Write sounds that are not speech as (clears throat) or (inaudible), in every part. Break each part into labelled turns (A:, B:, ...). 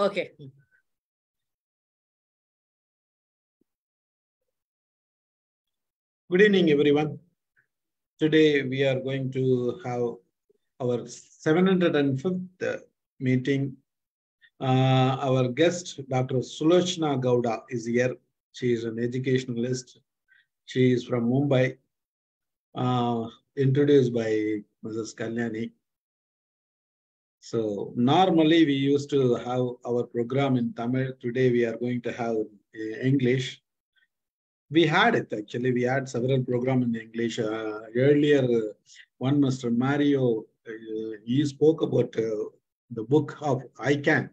A: Okay.
B: Good evening, everyone. Today we are going to have our 705th meeting. Uh, our guest, Dr. Sulochana Gawde, is here. She is an educationalist. She is from Mumbai, uh, introduced by Mrs. Kalyani. So normally we used to have our program in Tamil. Today we are going to have uh, English. We had it actually. We had several programs in English. Uh, earlier, uh, one Mr. Mario, uh, he spoke about uh, the book of I Can,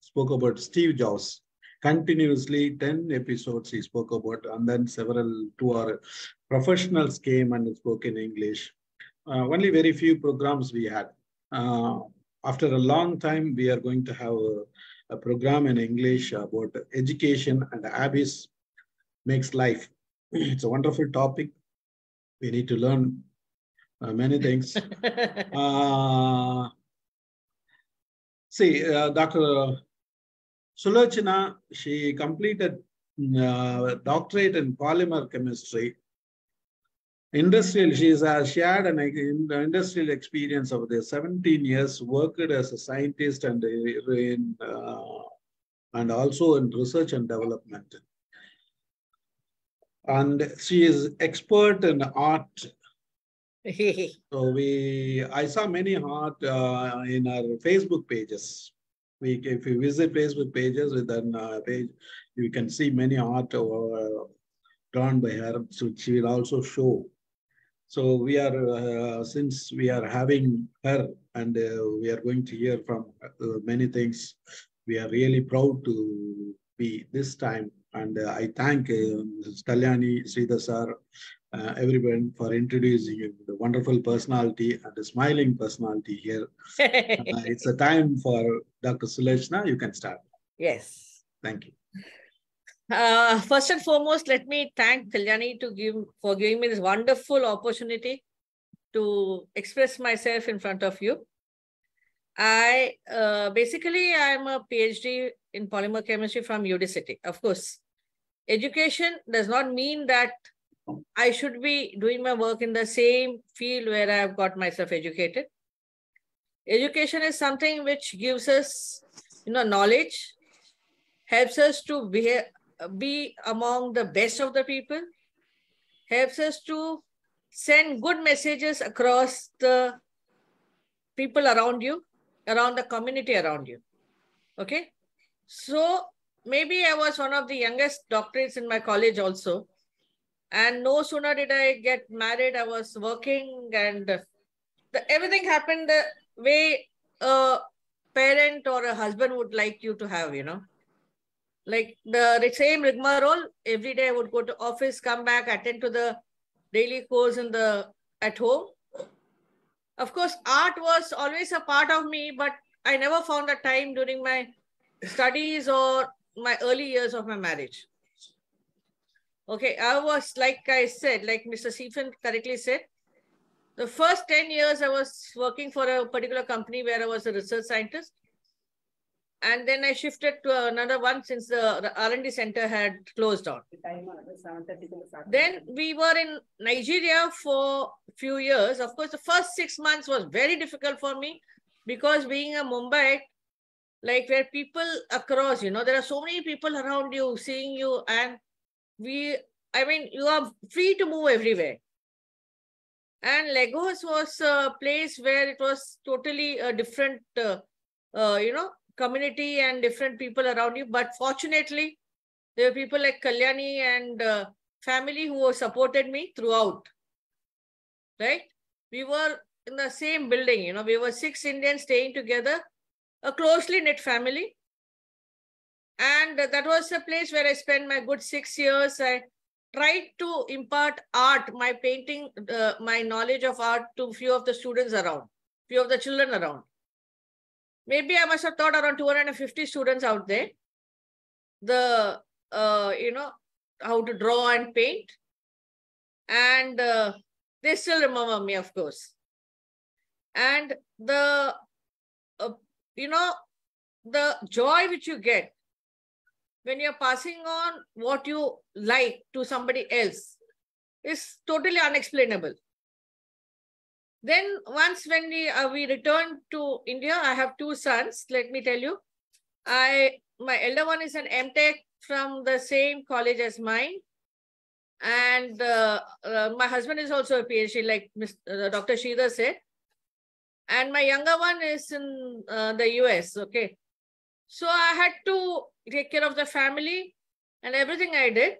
B: spoke about Steve Jobs. Continuously, 10 episodes he spoke about, and then several two or professionals came and spoke in English. Uh, only very few programs we had. After a long time, we are going to have a, a program in English about education and habits makes life. (clears throat) It's a wonderful topic. We need to learn uh, many things. (laughs) uh, see, uh, Dr. Sulochana, she completed uh, doctorate in polymer chemistry. Industrial, she has shared had an industrial experience of the 17 years, worked as a scientist and in uh, and also in research and development and she is expert in art. (laughs) so we, I saw many art uh, in our Facebook pages. We, if you visit Facebook pages with an uh, page, you can see many art uh, drawn by her. So she will also show. So we are, uh, since we are having her and uh, we are going to hear from uh, many things, we are really proud to be this time and uh, I thank uh, Kalyani, Sridhar sir, uh, everyone for introducing the wonderful personality and the smiling personality here. (laughs) uh, it's a time for Dr. Sulochana. You can start.
A: Yes.
B: Thank you.
A: Uh, first and foremost, let me thank Kalyani to give for giving me this wonderful opportunity to express myself in front of you. I uh, basically I'm a PhD in polymer chemistry from UDCT. Of course, education does not mean that I should be doing my work in the same field where I've got myself educated. Education is something which gives us, you know, knowledge, helps us to be, be among the best of the people, helps us to send good messages across the people around you, around the community around you. Okay. So maybe I was one of the youngest doctorates in my college also. And no sooner did I get married, I was working and the, everything happened the way a parent or a husband would like you to have, you know. Like the, the same rigmarole, every day I would go to office, come back, attend to the daily course in the at home. Of course, art was always a part of me, but I never found the time during my studies or my early years of my marriage. Okay, I was, like I said, like Mr. Stephen correctly said, the first 10 years I was working for a particular company where I was a research scientist. And then I shifted to another one since the R&D center had closed down. Then we were in Nigeria for a few years. Of course, the first six months was very difficult for me because being a Mumbai, like where people across, you know, there are so many people around you seeing you and we, I mean, you are free to move everywhere. And Lagos was a place where it was totally a different, uh, uh, you know, community and different people around you. But fortunately, there were people like Kalyani and uh, family who supported me throughout. Right? We were in the same building, you know, we were six Indians staying together a closely knit family. And that was a place where I spent my good six years. I tried to impart art, my painting, uh, my knowledge of art to few of the students around, few of the children around. Maybe I must have taught around 250 students out there. The, uh, you know, how to draw and paint. And uh, they still remember me, of course. And the uh, you know, the joy which you get when you're passing on what you like to somebody else is totally unexplainable. Then once when we uh, we returned to India, I have two sons. Let me tell you, I my elder one is an MTech from the same college as mine, and uh, uh, my husband is also a PhD, like Mr. Dr. Sridhar said. And my younger one is in uh, the US. Okay, so I had to take care of the family and everything I did.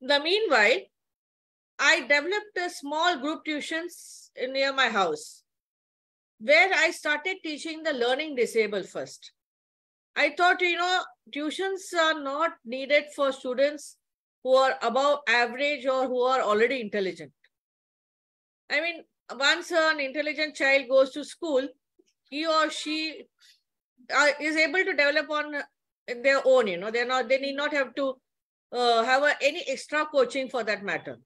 A: The meanwhile, I developed a small group tuitions near my house where I started teaching the learning disabled first. I thought, you know, tuitions are not needed for students who are above average or who are already intelligent. I mean, once an intelligent child goes to school, he or she uh, is able to develop on their own, you know, they're not, they need not have to uh, have a, any extra coaching for that matter.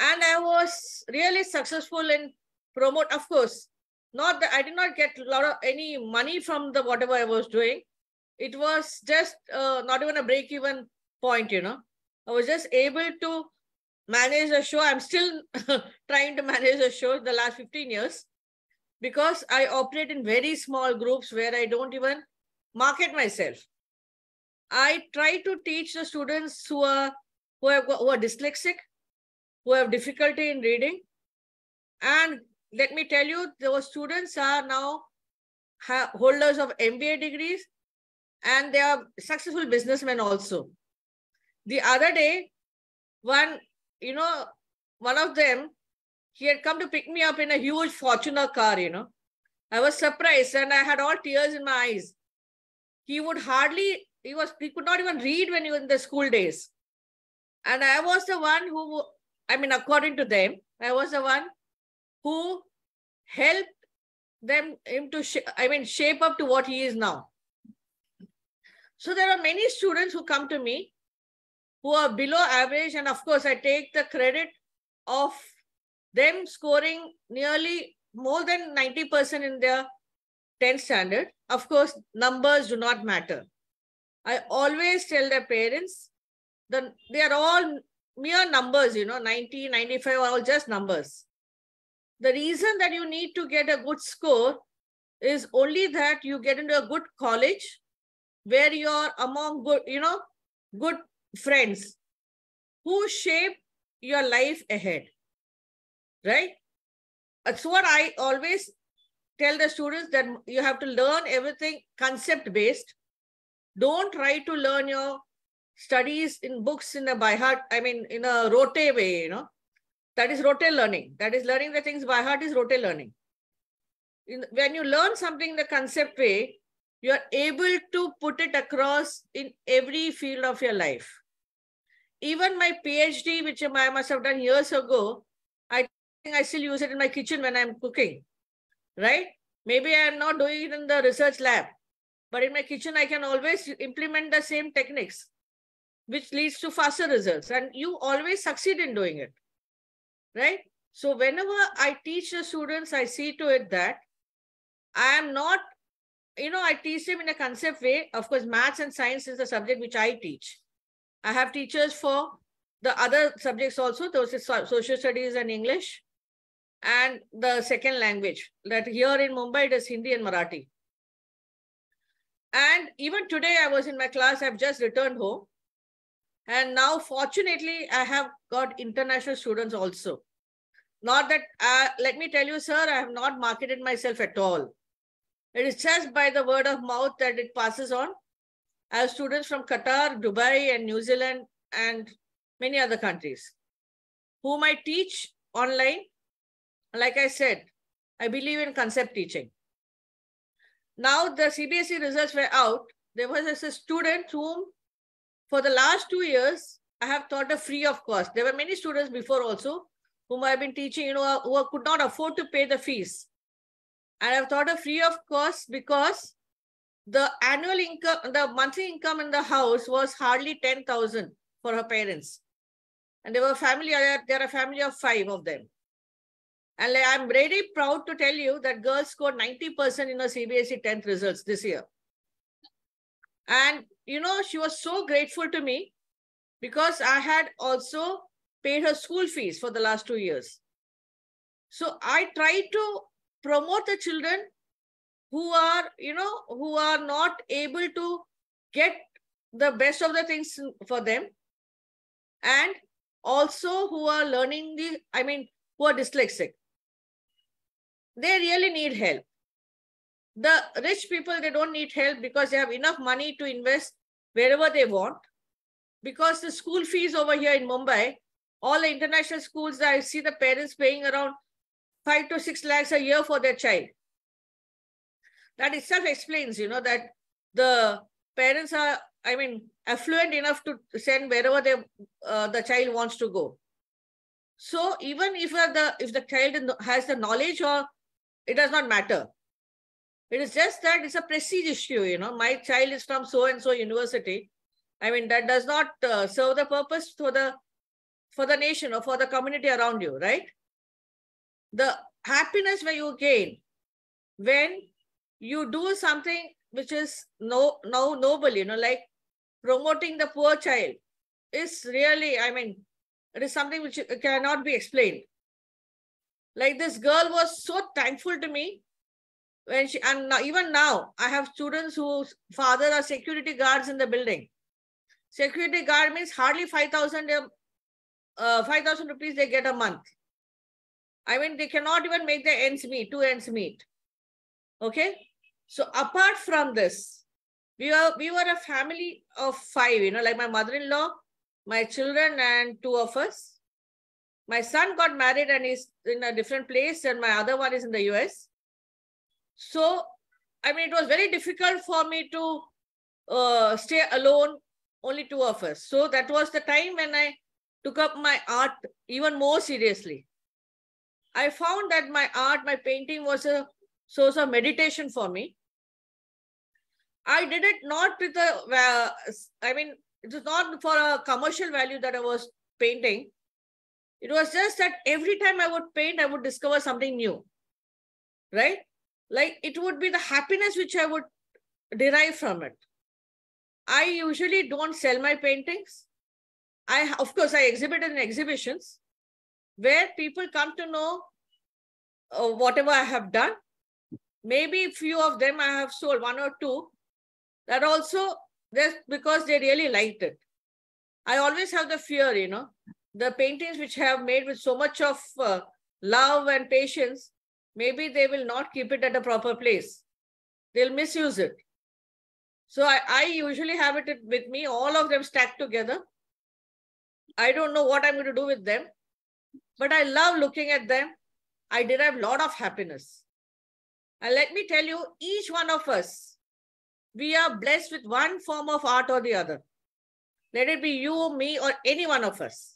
A: And I was really successful in promote, of course, not that I did not get a lot of any money from the whatever I was doing. It was just uh, not even a break even point, you know. I was just able to manage a show. I'm still (laughs) trying to manage a show the last 15 years because I operate in very small groups where I don't even market myself. I try to teach the students who are who are, who are dyslexic, who have difficulty in reading. And let me tell you, those students are now holders of MBA degrees and they are successful businessmen also. The other day, one, you know, one of them, he had come to pick me up in a huge Fortuner car, you know. I was surprised and I had all tears in my eyes. He would hardly, he was, he could not even read when he was in the school days. And I was the one who, I mean, according to them, I was the one who helped them him to, I mean, shape up to what he is now. So there are many students who come to me who are below average. And of course, I take the credit of them scoring nearly more than 90% in their 10th standard. Of course, numbers do not matter. I always tell their parents that they are all mere numbers, you know, 90, 95 are all just numbers. The reason that you need to get a good score is only that you get into a good college where you're among good, you know, good friends who shape your life ahead, right? That's what I always tell the students that you have to learn everything concept based. Don't try to learn your studies in books in a by heart, I mean, in a rote way, you know. That is rote learning. That is learning the things by heart is rote learning. In, when you learn something in the concept way, you are able to put it across in every field of your life even my PhD, which I must have done years ago, I think I still use it in my kitchen when I'm cooking, right? Maybe I'm not doing it in the research lab, but in my kitchen, I can always implement the same techniques, which leads to faster results. And you always succeed in doing it, right? So whenever I teach the students, I see to it that I am not, you know, I teach them in a concept way. Of course, maths and science is the subject which I teach I have teachers for the other subjects also, those is social studies and English, and the second language. That here in Mumbai, it is Hindi and Marathi. And even today, I was in my class, I've just returned home. And now, fortunately, I have got international students also. Not that, uh, let me tell you, sir, I have not marketed myself at all. It is just by the word of mouth that it passes on. I have students from Qatar, Dubai, and New Zealand, and many other countries whom I teach online. Like I said, I believe in concept teaching. Now the CBSE results were out. There was a student whom, for the last two years, I have taught a free of cost. There were many students before also whom I've been teaching, you know, uh, who could not afford to pay the fees. And I've taught a free of cost because the annual income, the monthly income in the house was hardly 10,000 for her parents. And they were family, uh, they're a family of five of them. And I'm really proud to tell you that girls scored 90% in her CBSE 10th results this year. And, you know, she was so grateful to me because I had also paid her school fees for the last two years. So I try to promote the children who are, you know, who are not able to get the best of the things for them and also who are learning the, I mean, who are dyslexic. They really need help. The rich people, they don't need help because they have enough money to invest wherever they want. Because the school fees over here in Mumbai, all the international schools, I see the parents paying around five to six lakhs a year for their child. That itself explains, you know, that the parents are, I mean, affluent enough to send wherever they, uh, the child wants to go. So even if the if the child has the knowledge or it does not matter. It is just that it's a prestige issue, you know. My child is from so and so university. I mean, that does not uh, serve the purpose for the for the nation or for the community around you, right? The happiness where you gain when you do something which is no no noble, you know, like promoting the poor child is really, I mean, it is something which cannot be explained. Like this girl was so thankful to me when she, and now, even now, I have students whose father are security guards in the building. Security guard means hardly 5,000 uh, 5,000 rupees they get a month. I mean, they cannot even make their ends meet, two ends meet. Okay. So apart from this, we were we were a family of five, you know, like my mother-in-law, my children, and two of us. My son got married and is in a different place, and my other one is in the US. So, I mean, it was very difficult for me to uh, stay alone, only two of us. So that was the time when I took up my art even more seriously. I found that my art, my painting was a source of meditation for me. I did it not with a, I mean, it was not for a commercial value that I was painting. It was just that every time I would paint, I would discover something new, right? Like it would be the happiness which I would derive from it. I usually don't sell my paintings. I, of course, I exhibit in exhibitions where people come to know uh, whatever I have done. Maybe few of them I have sold, one or two. That also just because they really liked it. I always have the fear, you know, the paintings which I have made with so much of uh, love and patience, maybe they will not keep it at a proper place. They'll misuse it. So I, I usually have it with me, all of them stacked together. I don't know what I'm going to do with them, but I love looking at them. I derive a lot of happiness. And let me tell you, each one of us, we are blessed with one form of art or the other. Let it be you, me, or any one of us.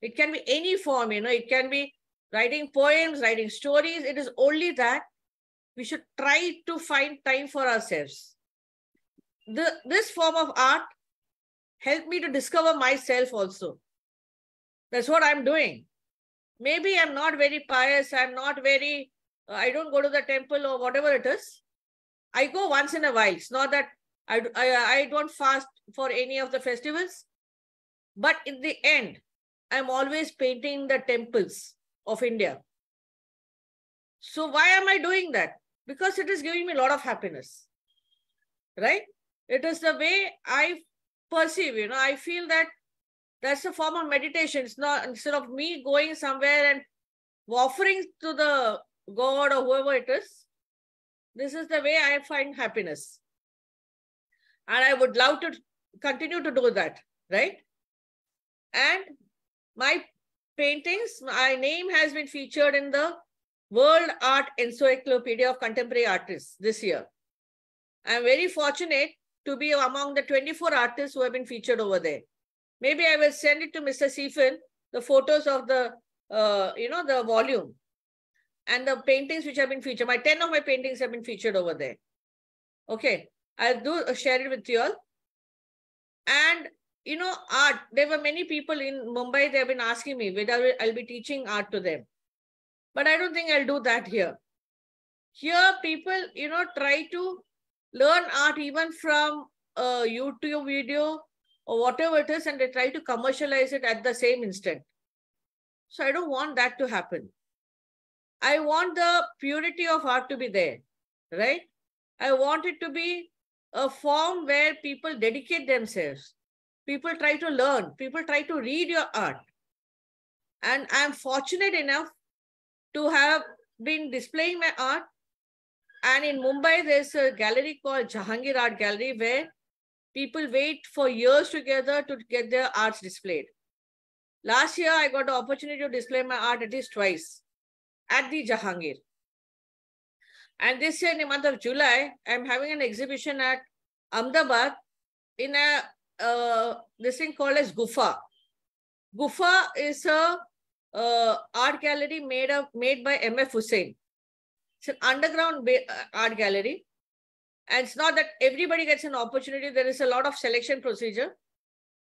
A: It can be any form, you know, it can be writing poems, writing stories. It is only that we should try to find time for ourselves. The, this form of art helped me to discover myself also. That's what I'm doing. Maybe I'm not very pious. I'm not very, uh, I don't go to the temple or whatever it is. I go once in a while. It's not that I, I, I don't fast for any of the festivals. But in the end, I'm always painting the temples of India. So why am I doing that? Because it is giving me a lot of happiness. Right? It is the way I perceive, you know, I feel that that's a form of meditation. It's not instead of me going somewhere and offering to the God or whoever it is. This is the way I find happiness. And I would love to continue to do that, right? And my paintings, my name has been featured in the World Art Encyclopedia of Contemporary Artists this year. I'm very fortunate to be among the 24 artists who have been featured over there. Maybe I will send it to Mr. Stephen, the photos of the, uh, you know, the volume and the paintings which have been featured. My 10 of my paintings have been featured over there. Okay, I'll do uh, share it with you all. And, you know, art, there were many people in Mumbai, they have been asking me whether I'll be teaching art to them. But I don't think I'll do that here. Here, people, you know, try to learn art even from a YouTube video or whatever it is, and they try to commercialize it at the same instant. So I don't want that to happen. I want the purity of art to be there, right? I want it to be a form where people dedicate themselves. People try to learn. People try to read your art. And I'm fortunate enough to have been displaying my art. And in Mumbai, there's a gallery called Jahangir Art Gallery where people wait for years together to get their arts displayed. Last year, I got the opportunity to display my art at least twice at the Jahangir. And this year in the month of July, I'm having an exhibition at Ahmedabad in a uh, this thing called as Gufa. Gufa is a uh, art gallery made of made by M.F. Husain. It's an underground uh, art gallery. And it's not that everybody gets an opportunity. There is a lot of selection procedure.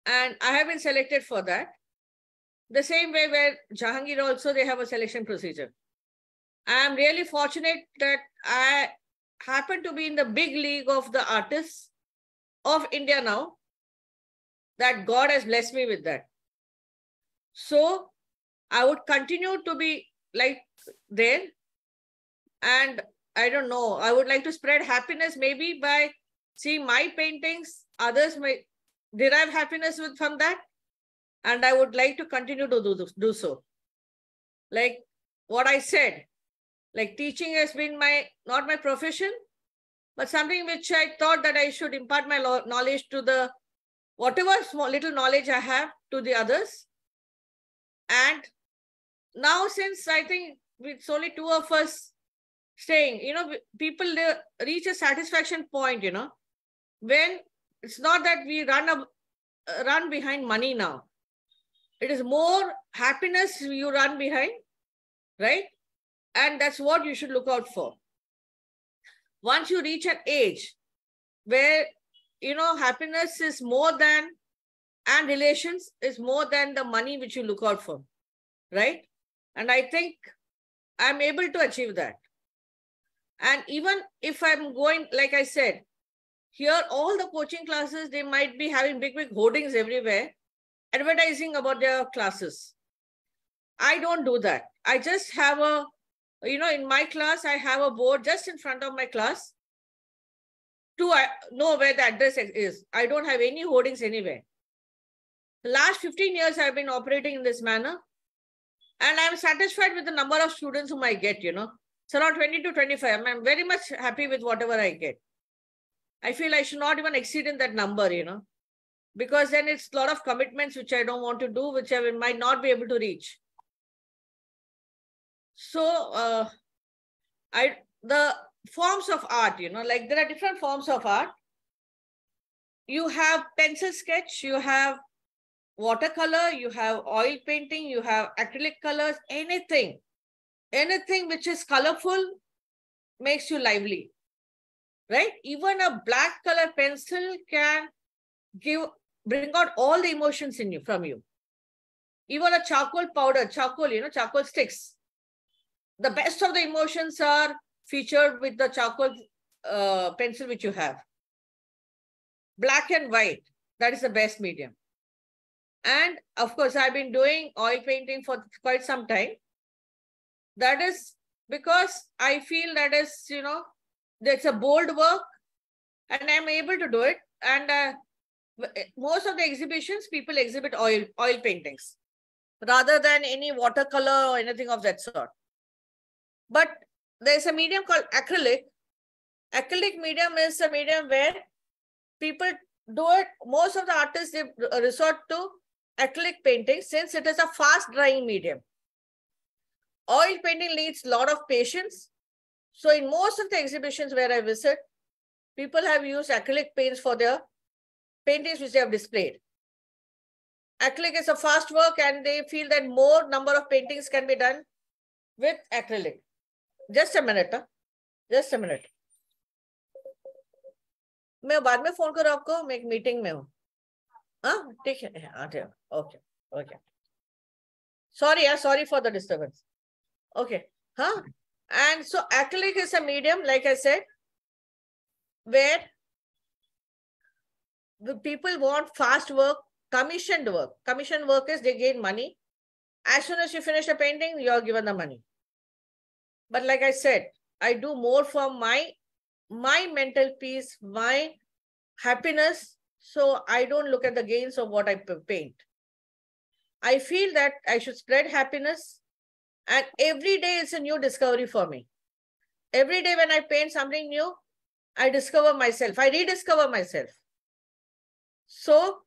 A: And I have been selected for that. The same way where Jahangir also, they have a selection procedure. I'm really fortunate that I happen to be in the big league of the artists of India now, that God has blessed me with that. So I would continue to be like there. And I don't know, I would like to spread happiness maybe by seeing my paintings. Others may derive happiness with, from that. And I would like to continue to do, do so. Like what I said, like teaching has been my, not my profession, but something which I thought that I should impart my knowledge to the, whatever small little knowledge I have to the others. And now since I think it's only two of us staying, you know, people reach a satisfaction point, you know, when it's not that we run a, run behind money now. It is more happiness you run behind, right? And that's what you should look out for. Once you reach an age where, you know, happiness is more than, and relations is more than the money which you look out for, right? And I think I'm able to achieve that. And even if I'm going, like I said, here all the coaching classes, they might be having big, big hoardings everywhere, advertising about their classes. I don't do that. I just have a you know, in my class, I have a board just in front of my class to uh, know where the address is. I don't have any hoardings anywhere. The last 15 years, I've been operating in this manner. And I'm satisfied with the number of students whom I get, you know. It's around 20 to 25. I'm very much happy with whatever I get. I feel I should not even exceed in that number, you know, because then it's a lot of commitments which I don't want to do, which I might not be able to reach. So uh, I the forms of art, you know, like there are different forms of art. You have pencil sketch, you have watercolor, you have oil painting, you have acrylic colors, anything, anything which is colorful makes you lively, right? Even a black color pencil can give bring out all the emotions in you from you. Even a charcoal powder, charcoal, you know, charcoal sticks the best of the emotions are featured with the charcoal uh, pencil which you have. Black and white, that is the best medium. And of course, I've been doing oil painting for quite some time. That is because I feel that is, you know, that's a bold work and I'm able to do it. And uh, most of the exhibitions, people exhibit oil, oil paintings rather than any watercolor or anything of that sort. But there's a medium called acrylic. Acrylic medium is a medium where people do it. Most of the artists they uh, resort to acrylic painting since it is a fast drying medium. Oil painting needs a lot of patience. So in most of the exhibitions where I visit, people have used acrylic paints for their paintings which they have displayed. Acrylic is a fast work and they feel that more number of paintings can be done with acrylic. Just a minute just a minute मैं बाद में phone करूँ आपको? मैं एक meeting में हूँ। हाँ ठीक है। ओके ओके सॉरी यार sorry for the disturbance okay हाँ? And so acrylic is a medium like I said where the people want fast work commissioned work commission work is they gain money as soon as you finish a painting you are given the money But like I said, I do more for my my mental peace, my happiness. So I don't look at the gains of what I paint. I feel that I should spread happiness. And every day is a new discovery for me. Every day when I paint something new, I discover myself. I rediscover myself. So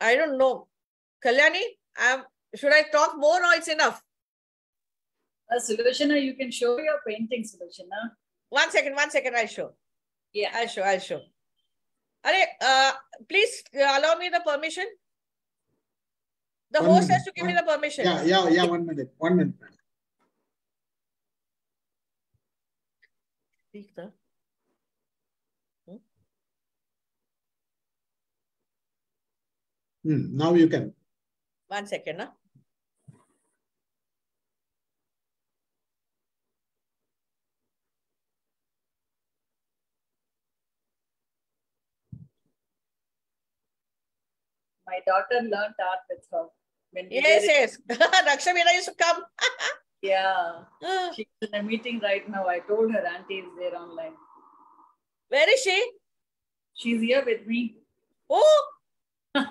A: I don't know. Kalyani, um, should I talk more or it's enough?
C: Uh, Sulochana, you can show your painting, Sulochana.
A: One second, one second, I'll show.
C: Yeah.
A: I'll show, I'll show. Are, uh, please allow me the permission. The
B: One
A: host
B: minute,
A: has to give me the permission.
B: Yeah, yeah, yeah, one minute, one minute. ma'am.
A: Speak the. Hmm?
B: Hmm, now you can.
A: One second. Huh?
C: My daughter learned art with her. When
A: Yes, yes. (laughs) Rakshamira used to come. (laughs)
C: Yeah.
A: Ah,
C: She's in a meeting right now. I told her auntie is there online.
A: Where is she?
C: She's here with me.
A: Oh, (laughs)
C: no,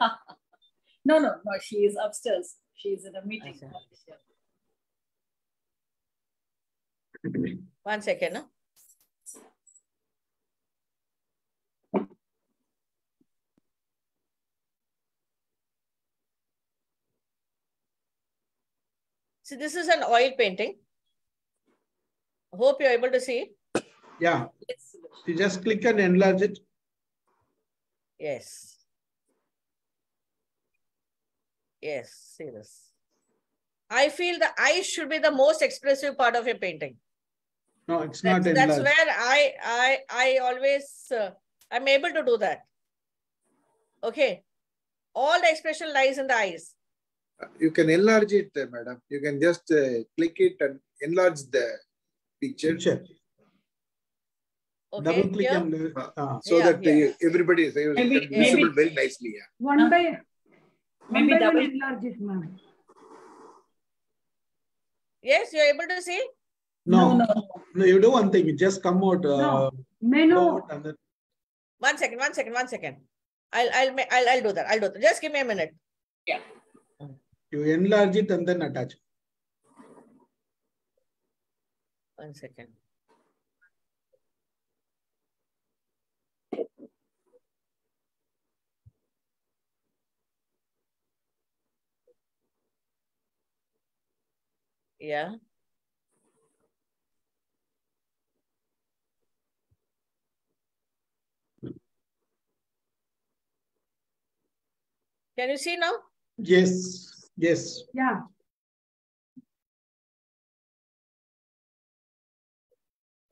C: no, no. She is upstairs. She's in a meeting.
A: One second. Huh? See, this is an oil painting. Hope you're able to see.
B: Yeah,
C: Yes,
B: you just click and enlarge it.
A: Yes. Yes, see this. I feel the eyes should be the most expressive part of your painting.
B: No, it's
A: That's,
B: not
A: that's
B: enlarged.
A: where I I I always uh, I'm able to do that. Okay. All the expression lies in the eyes.
D: You can enlarge it, uh, madam. You can just uh, click it and enlarge the picture
B: Picture.
A: Okay.
B: Double click
A: here.
B: and, uh, ah,
D: so
A: Yeah,
D: that
A: yeah.
D: uh, everybody is uh,
C: Maybe-
D: can visible
C: maybe-
D: very nicely. Yeah.
E: One by, one
C: Maybe
E: by
C: double-
E: one enlarge it, ma'am.
A: Yes, you're able to see?
B: no,
C: no,
B: no,
C: no.
B: you do one thing, you just come out. Uh,
E: No. Menu,
B: go out then,
A: One second, one second, one second. I'll I'll I'll I'll do that. I'll do that. Just give me a minute.
B: You enlarge it and then attach.
A: One second. Yeah. Can you see now?
B: Yes, yes.
E: yeah,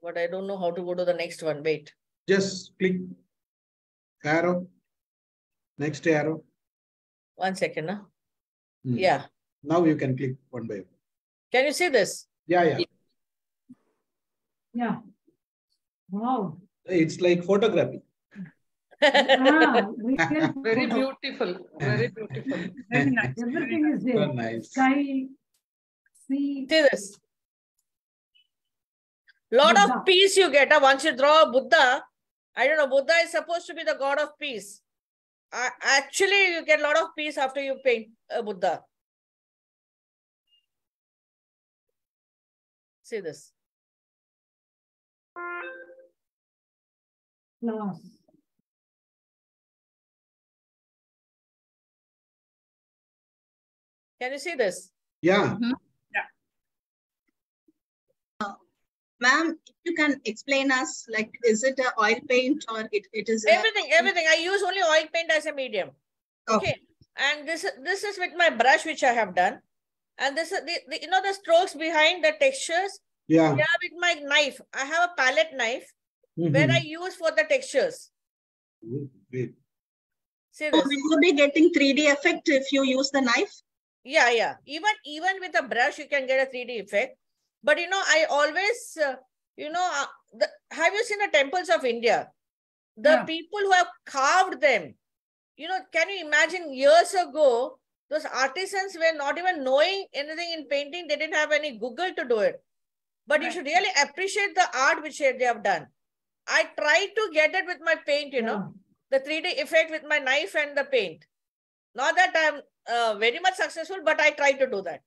A: But I don't know how to go to the next one. Wait.
B: Just click arrow, next arrow.
A: One second. Huh?
B: Hmm.
A: Yeah.
B: Now you can click one by one.
A: Can you see this?
B: Yeah, yeah.
E: yeah. Wow.
B: It's like photography.
E: Ah, we (laughs) can-
F: Very beautiful, very beautiful.
E: Very nice. Everything is
B: So
E: there.
B: nice.
E: Sky, sea,
A: See this. Lot
E: Buddha.
A: of peace you get. Uh, once you draw a Buddha, I don't know, Buddha is supposed to be the god of peace. Uh, actually, you get a lot of peace after you paint a Buddha. See this.
E: class.
A: Can you see this?
B: Yeah,
G: Ma'am, if you can explain us, like, is it a oil paint or it, it is? a-
A: Everything, everything. I use only oil paint as a medium. Okay. And this, this is with my brush, which I have done. And this is the, the you know the strokes behind the textures.
B: yeah.
A: Yeah, with my knife. I have a palette knife where
B: Mhm.
A: I use for the textures.
B: Good, great.
A: See
G: So
A: this.
G: Will you be getting three D effect if you use the knife?
A: Yeah, yeah. Even even with a brush, you can get a 3D effect. But you know, I always, uh, you know, uh, the, have you seen the temples of India? The
E: Yeah.
A: people who have carved them, you know, can you imagine years ago, those artisans were not even knowing anything in painting. They didn't have any Google to do it. But you should really appreciate the art which they have done. I tried to get it with my paint, you know, the 3D effect with my knife and the paint. Not that I'm uh, very much successful, but I try to do that.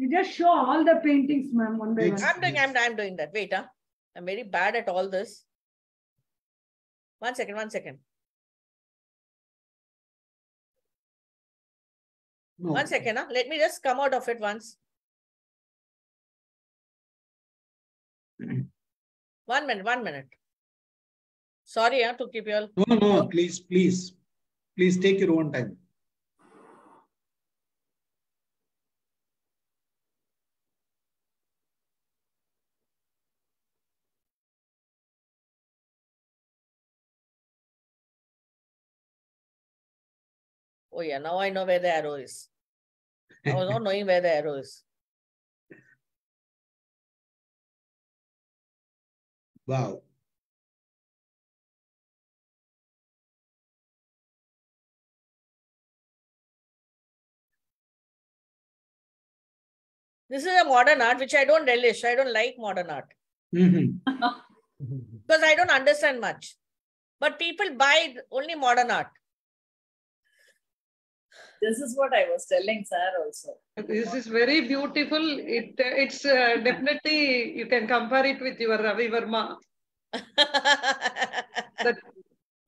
E: You just show all the paintings, ma'am, one by one.
A: I'm doing, I'm, I'm doing that. Wait, huh? I'm very bad at all this. One second, one second.
B: No.
A: One second, huh? Let me just come out of it once. (clears throat) One minute, one minute. Sorry, huh, to keep you all.
B: No, no, no, please, please, please take your own time.
A: Oh yeah, now I know where the arrow is. I was not knowing where the arrow is. (laughs)
B: Wow.
A: This is a modern art which I don't relish. I don't like modern art
B: Mhm. (laughs)
A: because I don't understand much. But people buy only modern art.
C: This is what I was telling sir also.
F: This is very beautiful. It it's uh, definitely you can compare it with your Ravi Varma. (laughs) That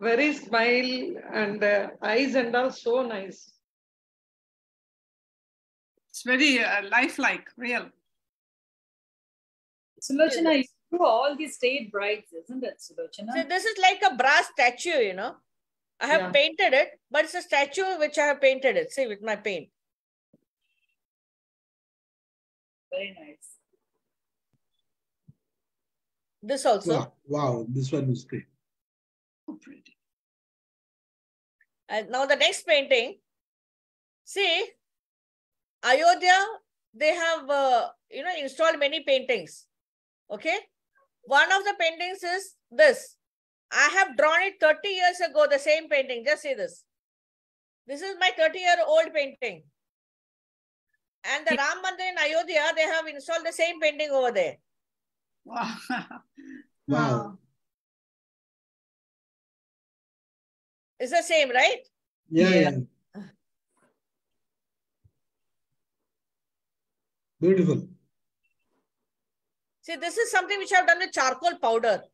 F: very smile and uh, eyes and all so nice.
H: It's very uh, lifelike, real.
C: Sulochana, you do all these state brides, isn't it,
A: So this is like a brass statue, you know. I have
F: Yeah.
A: painted it, but it's a statue which I have painted it. See, with my paint.
C: Very nice.
A: This also.
B: Wow, wow, this one is great.
H: So pretty.
A: And now the next painting. See, Ayodhya, they have uh, you know installed many paintings. Okay, one of the paintings is this. I have drawn it 30 years ago, the same painting. Just see this. This is my 30 year old painting. And the Ram Mandir in Ayodhya, they have installed the same painting over there.
H: Wow.
B: Wow.
A: It's the same, right?
B: Yeah,
C: Yeah.
B: Beautiful.
A: See, this is something which I've done with charcoal powder.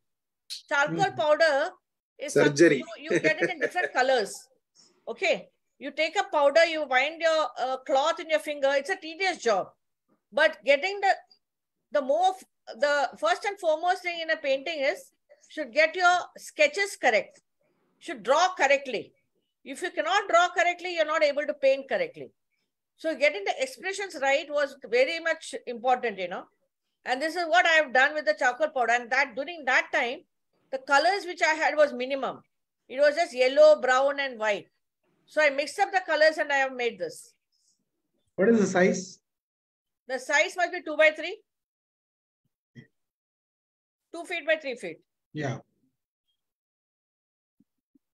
A: Charcoal
B: Mhm.
A: powder is
D: Surgery.
A: You, you get it in different colors. Okay. You take a powder, you wind your uh, cloth in your finger. It's a tedious job. But getting the the more the first and foremost thing in a painting is should get your sketches correct. Should draw correctly. If you cannot draw correctly, you're not able to paint correctly. So getting the expressions right was very much important, you know. And this is what I have done with the charcoal powder. And that during that time, the colors which I had was minimum. It was just yellow, brown, and white. So I mixed up the colors and I have made this.
B: What is the size?
A: The size must be two by three. Two feet by three feet.
B: Yeah.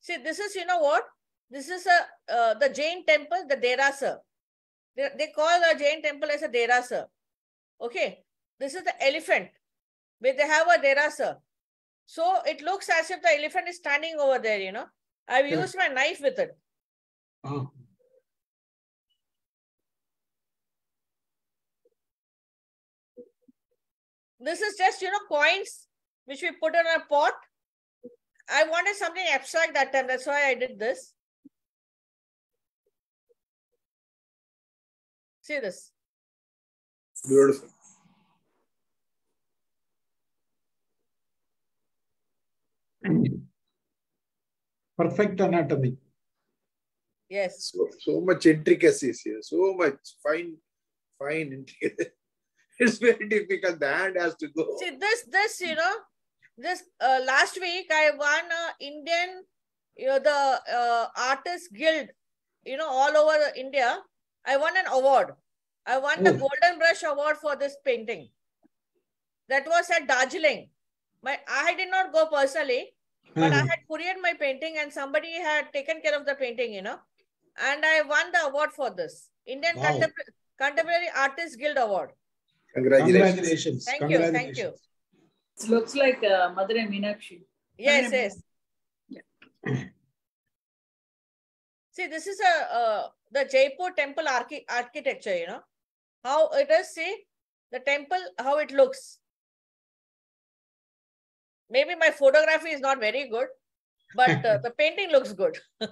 A: See, this is, you know what? This is a uh, the Jain temple, the Derasa. They, they call the Jain temple as a Derasa. Okay. This is the elephant where they have a Derasa. So it looks as if the elephant is standing over there, you know. I've
B: Yeah.
A: used my knife with it.
B: Oh,
A: This is just, you know, coins which we put in a pot. I wanted something abstract that time. That's why I did this. See this.
D: Beautiful.
B: perfect anatomy.
A: Yes.
D: So, so much intricacies here. So much fine, fine intricacies. (laughs) It's very difficult. The hand has to go.
A: See this, this, you know, this uh, last week I won a Indian you know, the uh, Artists Guild, you know, all over India. I won an award. I won the
B: Oh.
A: Golden Brush Award for this painting. That was at Darjeeling. My I did not go personally, but I
B: Mhm.
A: had couriered my painting and somebody had taken care of the painting, you know, and I won the award for this Indian
B: Wow.
A: Contempor- Contemporary Artists Guild Award.
D: Congratulations.
B: Congratulations.
A: Thank you, thank you.
C: It looks like uh, Mother and Meenakshi.
A: Yes,
H: Very
A: yes. See, this is a uh, the Jaipur temple archi- architecture, you know, how it is. See, the temple, how it looks. Maybe my photography is not very good, but uh, the painting looks good. (laughs)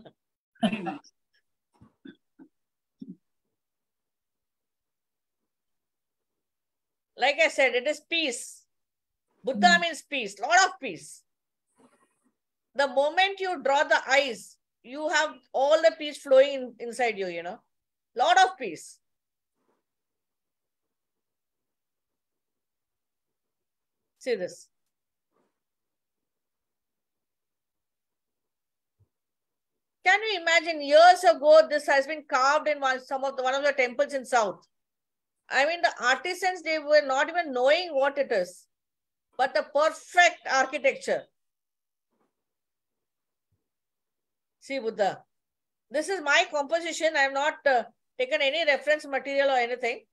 A: Like I said, it is peace. Buddha means peace, lot of peace. The moment you draw the eyes, you have all the peace flowing in, inside you, you know, lot of peace. See this. Can you imagine years ago this has been carved in one some of the one of the temples in South? I mean, the artisans, they were not even knowing what it is, but the perfect architecture. See, Buddha. This is my composition. I have not uh, taken any reference material or anything.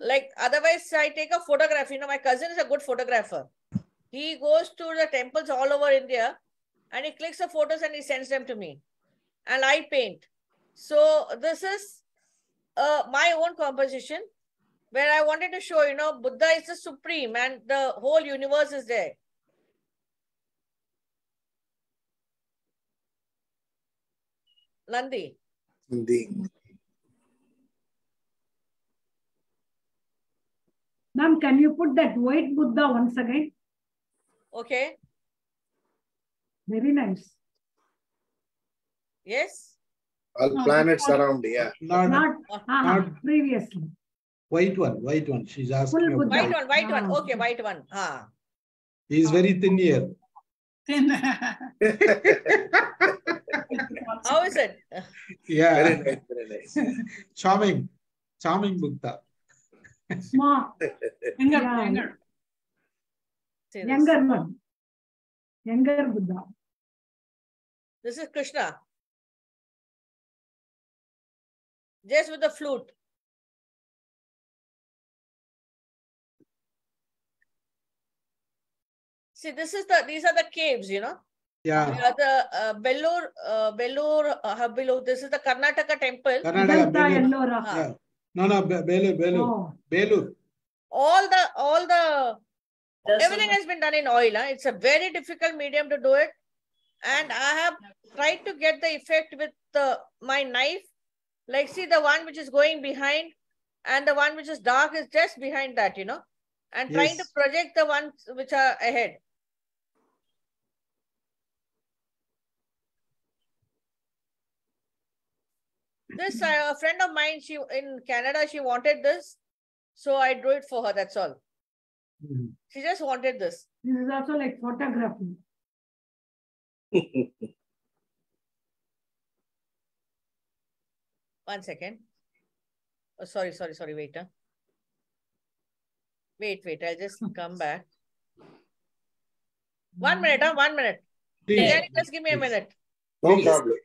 A: Like, otherwise, I take a photograph. You know, my cousin is a good photographer. He goes to the temples all over India and he clicks the photos and he sends them to me. And I paint. So, this is uh, my own composition where I wanted to show, you know, Buddha is the supreme and the whole universe is there. Nandi.
D: Indeed.
E: Ma'am, can you put that white Buddha once again?
A: Okay.
E: Very nice.
A: Yes.
D: All planets around, yeah.
B: Not
E: Not, ah,
B: not-
E: previously.
B: white one, white one. She's asking.
E: Full
B: about
E: Buddha.
A: White one, white one.
E: Ah.
A: Okay, white one. Ah.
B: He's very thin here.
H: Thin. (laughs) (laughs) (laughs)
A: How is it?
D: Very
B: Yeah,
D: nice, very nice.
B: charming, charming Buddha.
E: Small,
H: Younger,
E: Yeah.
H: younger.
E: Younger one. Younger Buddha.
A: This is Krishna. Just with the flute. See, this is the these are the caves, you know.
B: Yeah,
A: Uh, the uh, Belur, uh, Belur, uh, Habbilur, this is the Karnataka temple.
B: Karnataka,
E: Ajanta
B: Belur.
A: Ah.
B: Yeah. No, no, Be- Belur, Belur,
E: Oh,
B: Belur.
A: All the all the
C: There's
A: everything has been done in oil. Huh? It's a very difficult medium to do it. And I have tried to get the effect with the, my knife. Like, see the one which is going behind and the one which is dark is just behind that, you know, and trying to project the ones which are ahead. This uh, a friend of mine, she in Canada, she wanted this, so I drew it for her. That's all.
B: Mhm.
A: She just wanted this.
E: this is also like photography. (laughs)
A: One second. Oh, sorry, sorry, sorry. Wait. Huh? Wait, wait. I'll just (laughs) come back. One minute. Huh? One minute.
B: Please,
A: Kalyani, just give me a minute.
D: No problem.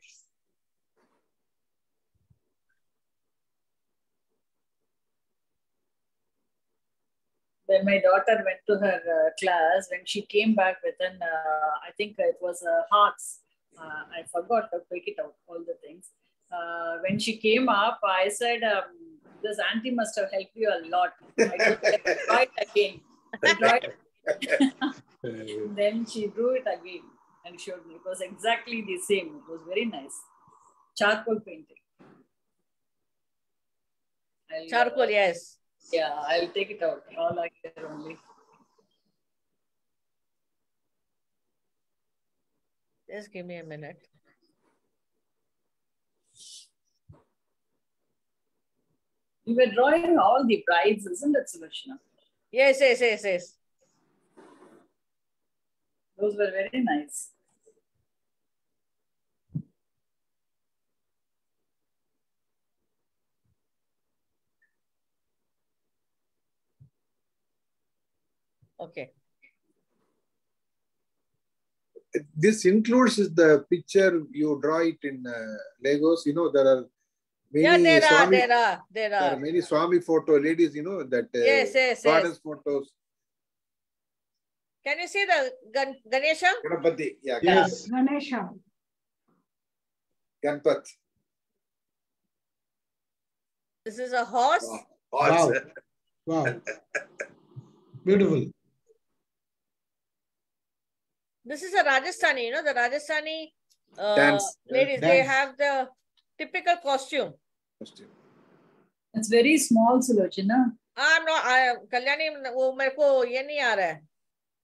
C: When my daughter went to her uh, class, when she came back with an, uh, I think it was uh, hearts. Uh, I forgot to pick it out, all the things. Uh, when she came up, I said, um, this auntie must have helped you a lot. I could draw it again. Draw it. (laughs) then she drew it again and showed me. It was exactly the same. It was very nice. Charcoal painting. I'll, uh,
A: Charcoal, yes.
C: Yeah, I'll take it out. All I care only.
A: Just give me a minute.
C: You were drawing all the brides, isn't it, Sulochana?
A: Yes, yes, yes, yes.
C: Those were very nice.
A: Okay.
D: This includes the picture you draw it in uh, Lagos. You know there are many
A: Yeah, there are,
D: Swami,
A: there are, there
D: there are
A: are.
D: many Swami photo ladies. You know that uh,
A: Yes, yes,
D: goddess
A: yes.
D: photos.
A: Can you see the Gan- Ganesha?
D: Ganapati, yeah,
B: Yes.
E: Ganesha.
D: Ganpat.
A: This is a horse.
D: Wow.
B: Wow. Wow. Beautiful.
A: This is a Rajasthani, you know, the Rajasthani uh,
D: Dance.
A: ladies, they
B: Dance.
A: have the typical costume.
C: It's very small, Sulochana.
A: I'm not, I, Kalyani, वो मेरे को ये नहीं आ रहा है.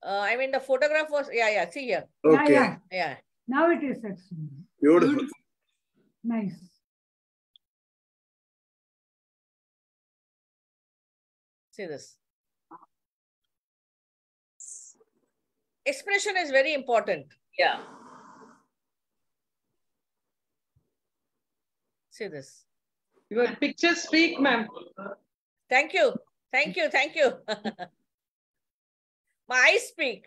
A: Uh, I mean, the photograph was, yeah, yeah, see here.
E: Yeah,
D: Okay,
E: yeah.
A: Yeah.
E: Now it is excellent.
D: beautiful.
E: Nice.
A: See this. Expression is very important.
C: Yeah.
A: See this.
F: Your pictures speak, ma'am.
A: Thank you. Thank you. Thank you. (laughs) My eyes speak.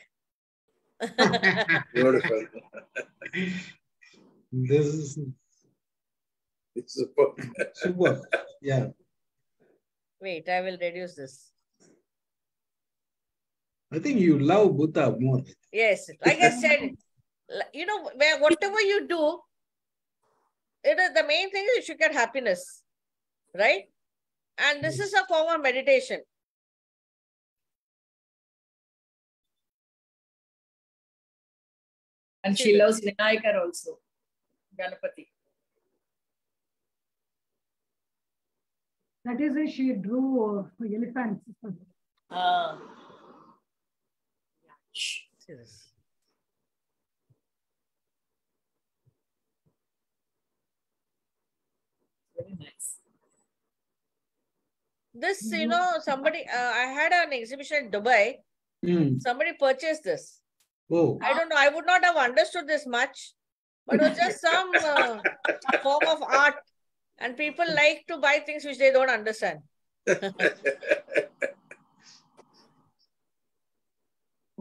D: Beautiful.
B: This is
D: It's superb.
B: super. Yeah.
A: Wait, I will reduce this.
B: I think you love Buddha more.
A: Yes, like I said, (laughs) you know, where whatever you do, it is the main thing is you should get happiness, right? And this is a form of meditation.
C: And she loves Vinayakar also. Ganapati.
E: That is why she drew uh, elephants.
C: Ah.
A: This.
C: Very nice.
A: This, you know, somebody, uh, I had an exhibition in Dubai.
B: Hmm.
A: Somebody purchased this.
B: Oh,
A: I don't know, I would not have understood this much, but it was just (laughs) some uh, form of art. And people like to buy things which they don't understand. (laughs)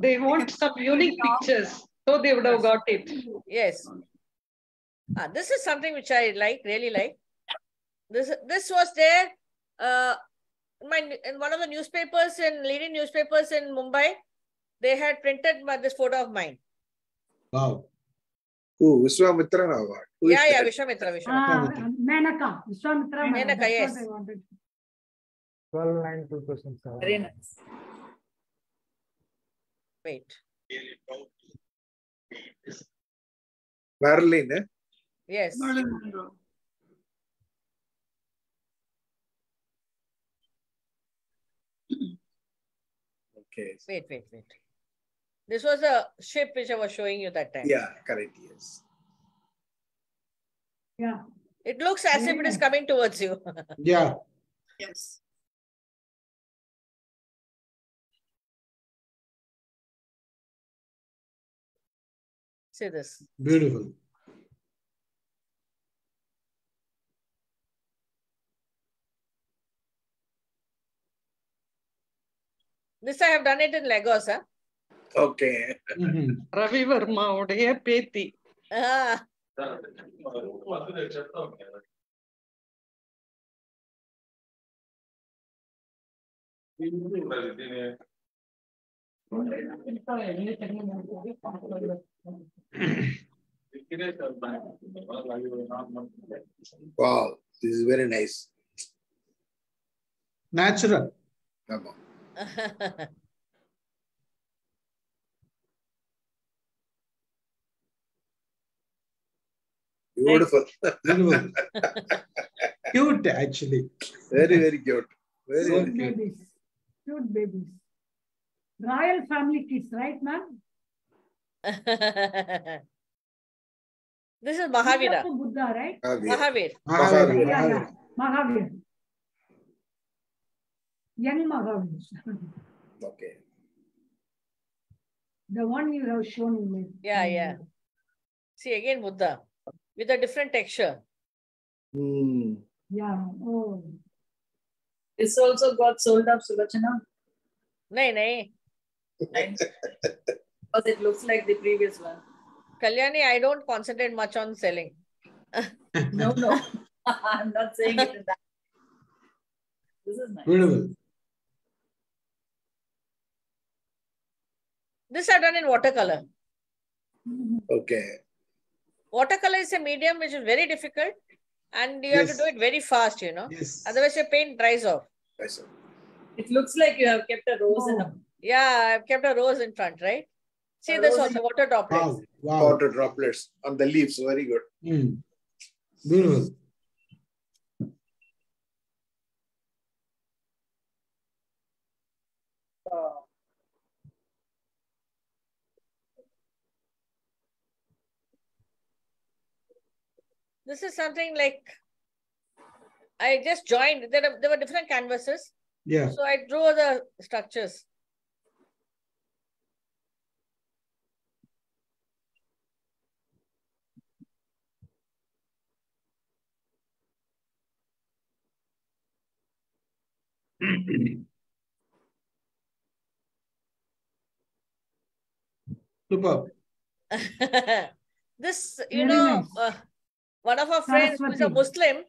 F: They want some unique pictures, so they would have got it.
A: Yes. Ah, this is something which I like, really like. This this was there uh, in my in one of the newspapers in leading newspapers in Mumbai. They had printed my, this photo of mine.
B: wow.
D: Who? Vishwamitra Award. Who is
A: Yeah, yeah,
D: that?
A: Vishwamitra, Vishwamitra.
E: Ah, Menaka. Vishwamitra Menaka.
A: Menaka, yes.
E: what I wanted.
I: 12 9 2007.
C: Very nice.
A: Wait.
D: Marilyn, eh?
A: Yes.
H: Marilyn Monroe.
D: Okay.
A: Wait, wait, wait. This was a ship which I was showing you that time.
D: Yeah, correct. Yes.
E: Yeah.
A: It looks as if it is coming towards you. (laughs)
B: Yeah.
H: Yes.
A: See this.
B: Beautiful.
A: This I have done it in Lagos, huh?
D: Okay.
B: Mhm.
F: Ravi Verma, உடைய பேத்தி.
A: Ah,
D: Wow. This is very nice.
B: Natural.
D: Come on. (laughs) Beautiful.
B: Beautiful. Cute, actually.
D: very, very cute. Very,
B: So
D: very
E: Cute
D: cute.
E: babies. Cute babies. Royal family kids, right, ma'am?
A: This is Mahavira.
E: Buddha, Buddha, right?
A: Mahavir.
B: Mahavir,
E: Yeah, yeah.
B: Mahavir.
E: Mahavir. Young Mahavir.
D: Okay.
E: the one you have shown me.
A: Yeah, yeah. See again Buddha with a different texture.
D: Hmm.
E: Yeah. Oh.
C: This also got sold up, Sulochana.
A: Nay, nay.
C: Because it looks like the previous one.
A: Kalyani, I don't concentrate much on selling.
C: No, no. (laughs) I'm not saying it in that. This is nice.
B: Beautiful.
A: This I've done in watercolor.
D: Okay.
A: Watercolor is a medium which is very difficult and you have to do it very fast, you know.
B: Yes.
A: Otherwise, your paint dries off.
D: Nice one.
C: It looks like you have kept a rose in a
E: Oh,
A: Yeah, I've kept a rose in front, right? See this also, water droplets.
B: Wow. Wow.
D: Water droplets on the leaves. Very good.
B: Mm. Beautiful.
A: This is something like I just joined. There, are, there were different canvases.
B: Yeah.
A: So I drew the structures.
B: Super. (laughs)
A: this, you
E: Very
A: know,
E: nice.
A: uh, one of our friends who is a Muslim,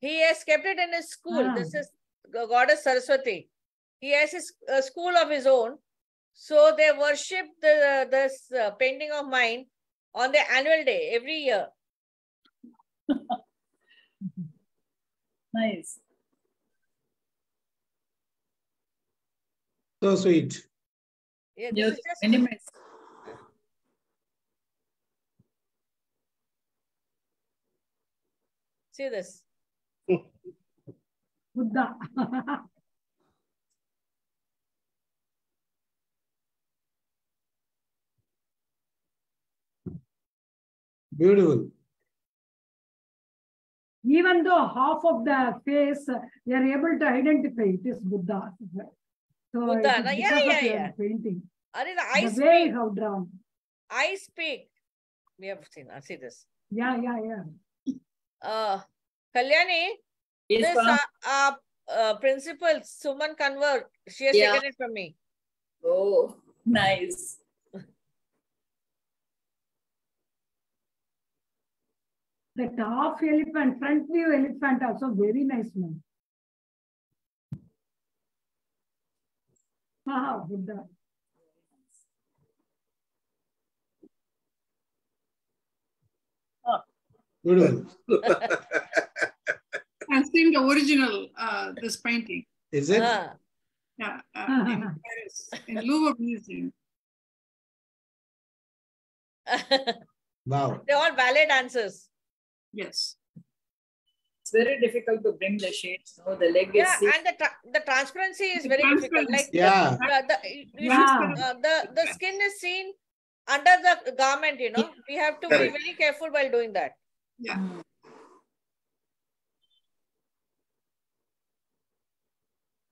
A: he has kept it in his school. This
E: Ah.
A: is goddess Saraswati. He has his a school of his own. So they worship the this uh, painting of mine on their annual day every year. (laughs)
C: nice.
B: So sweet.
A: Yeah,
C: You
A: this is just
C: minimize.
A: see this.
E: Buddha.
B: Beautiful.
E: Even though half of the face, they are able to identify it is Buddha. So it
A: Buddha,
E: is
A: na- yeah, yeah, yeah.
E: Painting.
A: Are the I
E: The way
A: speak.
E: you have drawn.
A: I speak. We have seen. uh, See this.
E: Yeah, yeah, yeah.
A: Uh, Kalyani,
C: Yes,
A: this
C: ma'am.
A: uh, uh, uh, principal Suman Convert, she has
C: Yeah.
A: taken it from me.
C: Oh, nice.
E: The top elephant, front view elephant also very nice man. Ah, Buddha. (laughs)
B: Beautiful.
H: I've seen the original, uh, this painting.
B: Is it?
A: Ah,
H: Yeah, uh, in Paris, in Louvre Museum. (laughs)
B: Wow.
A: They're all ballet dancers.
H: Yes.
C: It's very difficult to bring the shades. No, the leg is
A: Yeah,
C: thick.
A: and the tra- the transparency is
H: The
A: very difficult. Like the-
B: Yeah.
A: the, the,
E: Yeah.
A: should, uh, the the skin is seen under the garment. You know, we have to be very careful while doing that.
H: Yeah.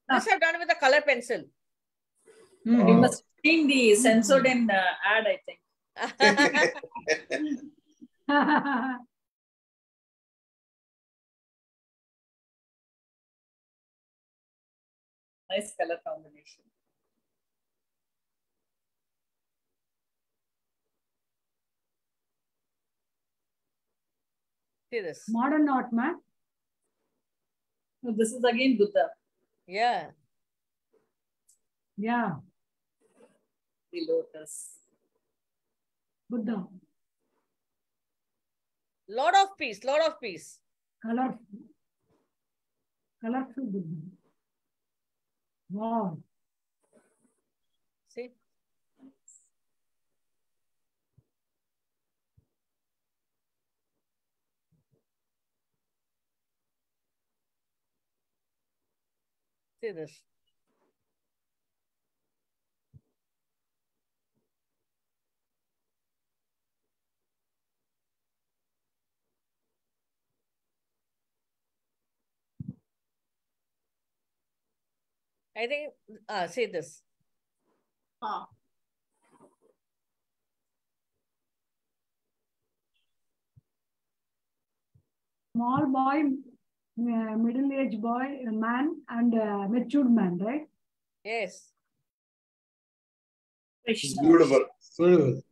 A: This I've done with a color pencil.
C: You
B: Oh.
C: must have seen the Sensodyne uh, ad, I think. (laughs) (laughs) (laughs) Nice color combination.
A: See this.
E: Modern art man.
C: So this is again Buddha,
A: Yeah.
E: Yeah,
C: the lotus.
E: Buddha.
A: Lot of peace. Lot of peace.
E: Colorful. Colorful Buddha. Wow.
A: See. See I think, uh, see this.
H: Ah,
E: Small boy, uh, middle-aged boy, man, and uh, matured man, right?
A: Yes.
C: Krishna.
D: Beautiful.
B: Beautiful.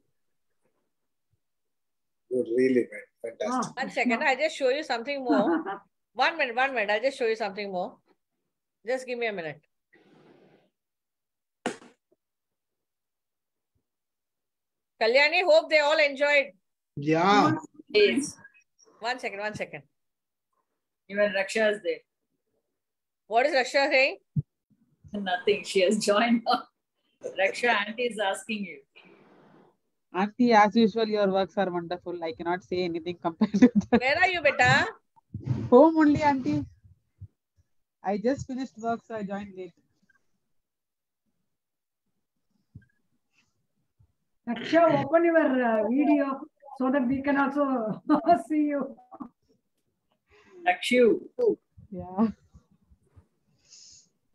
D: Good, really, man. Fantastic.
A: One second, I'll just show you something more. (laughs) One minute, one minute. I'll just show you something more. Just give me a minute. Kalyani, hope they all enjoyed.
B: Yeah.
C: Yes.
A: One second, one second.
C: Even Raksha is there.
A: What is Raksha saying?
C: Nothing. She has joined. (laughs) Raksha auntie is asking you.
J: Auntie, as usual, your works are wonderful. I cannot say anything compared to that.
A: Where are you, beta?
J: Home only, Auntie. I just finished work, so I joined late.
E: Raksha, open your uh, video so that we can also (laughs) see you.
C: Rakshu.
J: Yeah.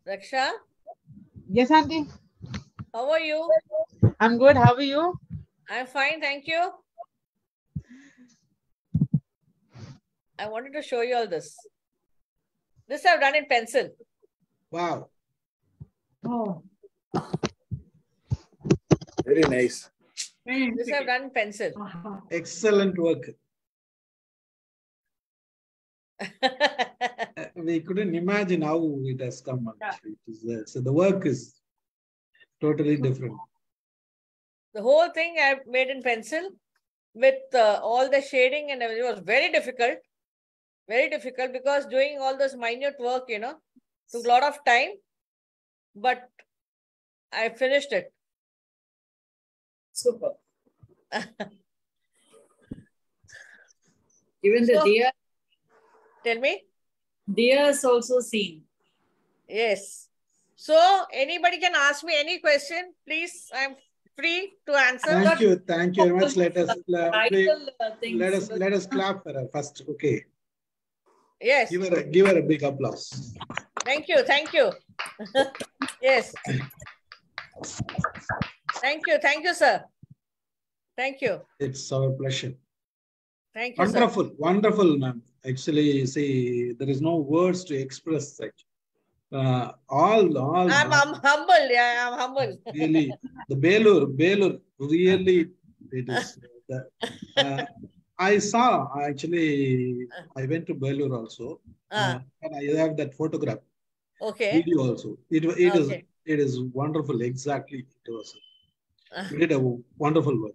A: Raksha,
J: Yes, Auntie.
A: how are you?
J: I'm good. How are you?
A: I'm fine, thank you. I wanted to show you all this. This I've done in pencil.
B: Wow.
E: Oh,
D: Very nice.
A: This I've done in pencil.
B: Excellent work. (laughs) Uh, we couldn't imagine how it has come. Actually. It is, uh, so the work is totally different.
A: the whole thing I've made in pencil with uh, all the shading and everything was very difficult. Very difficult because doing all this minute work, you know, took a lot of time. But I finished it.
C: Super. (laughs) Even the
A: So-
C: deer,
A: Tell me.
C: Deer is also seen.
A: Yes. So anybody can ask me any question. Please, I'm free to answer.
B: Thank you. Thank you very much. Let us, (laughs) uh,
C: Title uh,
B: let us, let us clap for her first. Okay.
A: Yes.
B: Give her, a, give her a big applause.
A: Thank you. Thank you. (laughs) yes. Thank you. Thank you, sir. Thank you.
B: It's our pleasure.
A: Thank you, sir.
B: Wonderful, wonderful, ma'am. Actually, see, there is no words to express it. Uh, all, all.
A: I'm, I'm humble. Yeah, I'm humble. (laughs)
B: really, the Belur, Belur, really, it is. The, uh, I saw actually. I went to Belur also,
A: Ah,
B: uh, and I have that photograph,
A: okay.
B: video also. It it is
A: Okay.
B: it is wonderful. Exactly, it was.
A: Ah.
B: You did a wonderful work.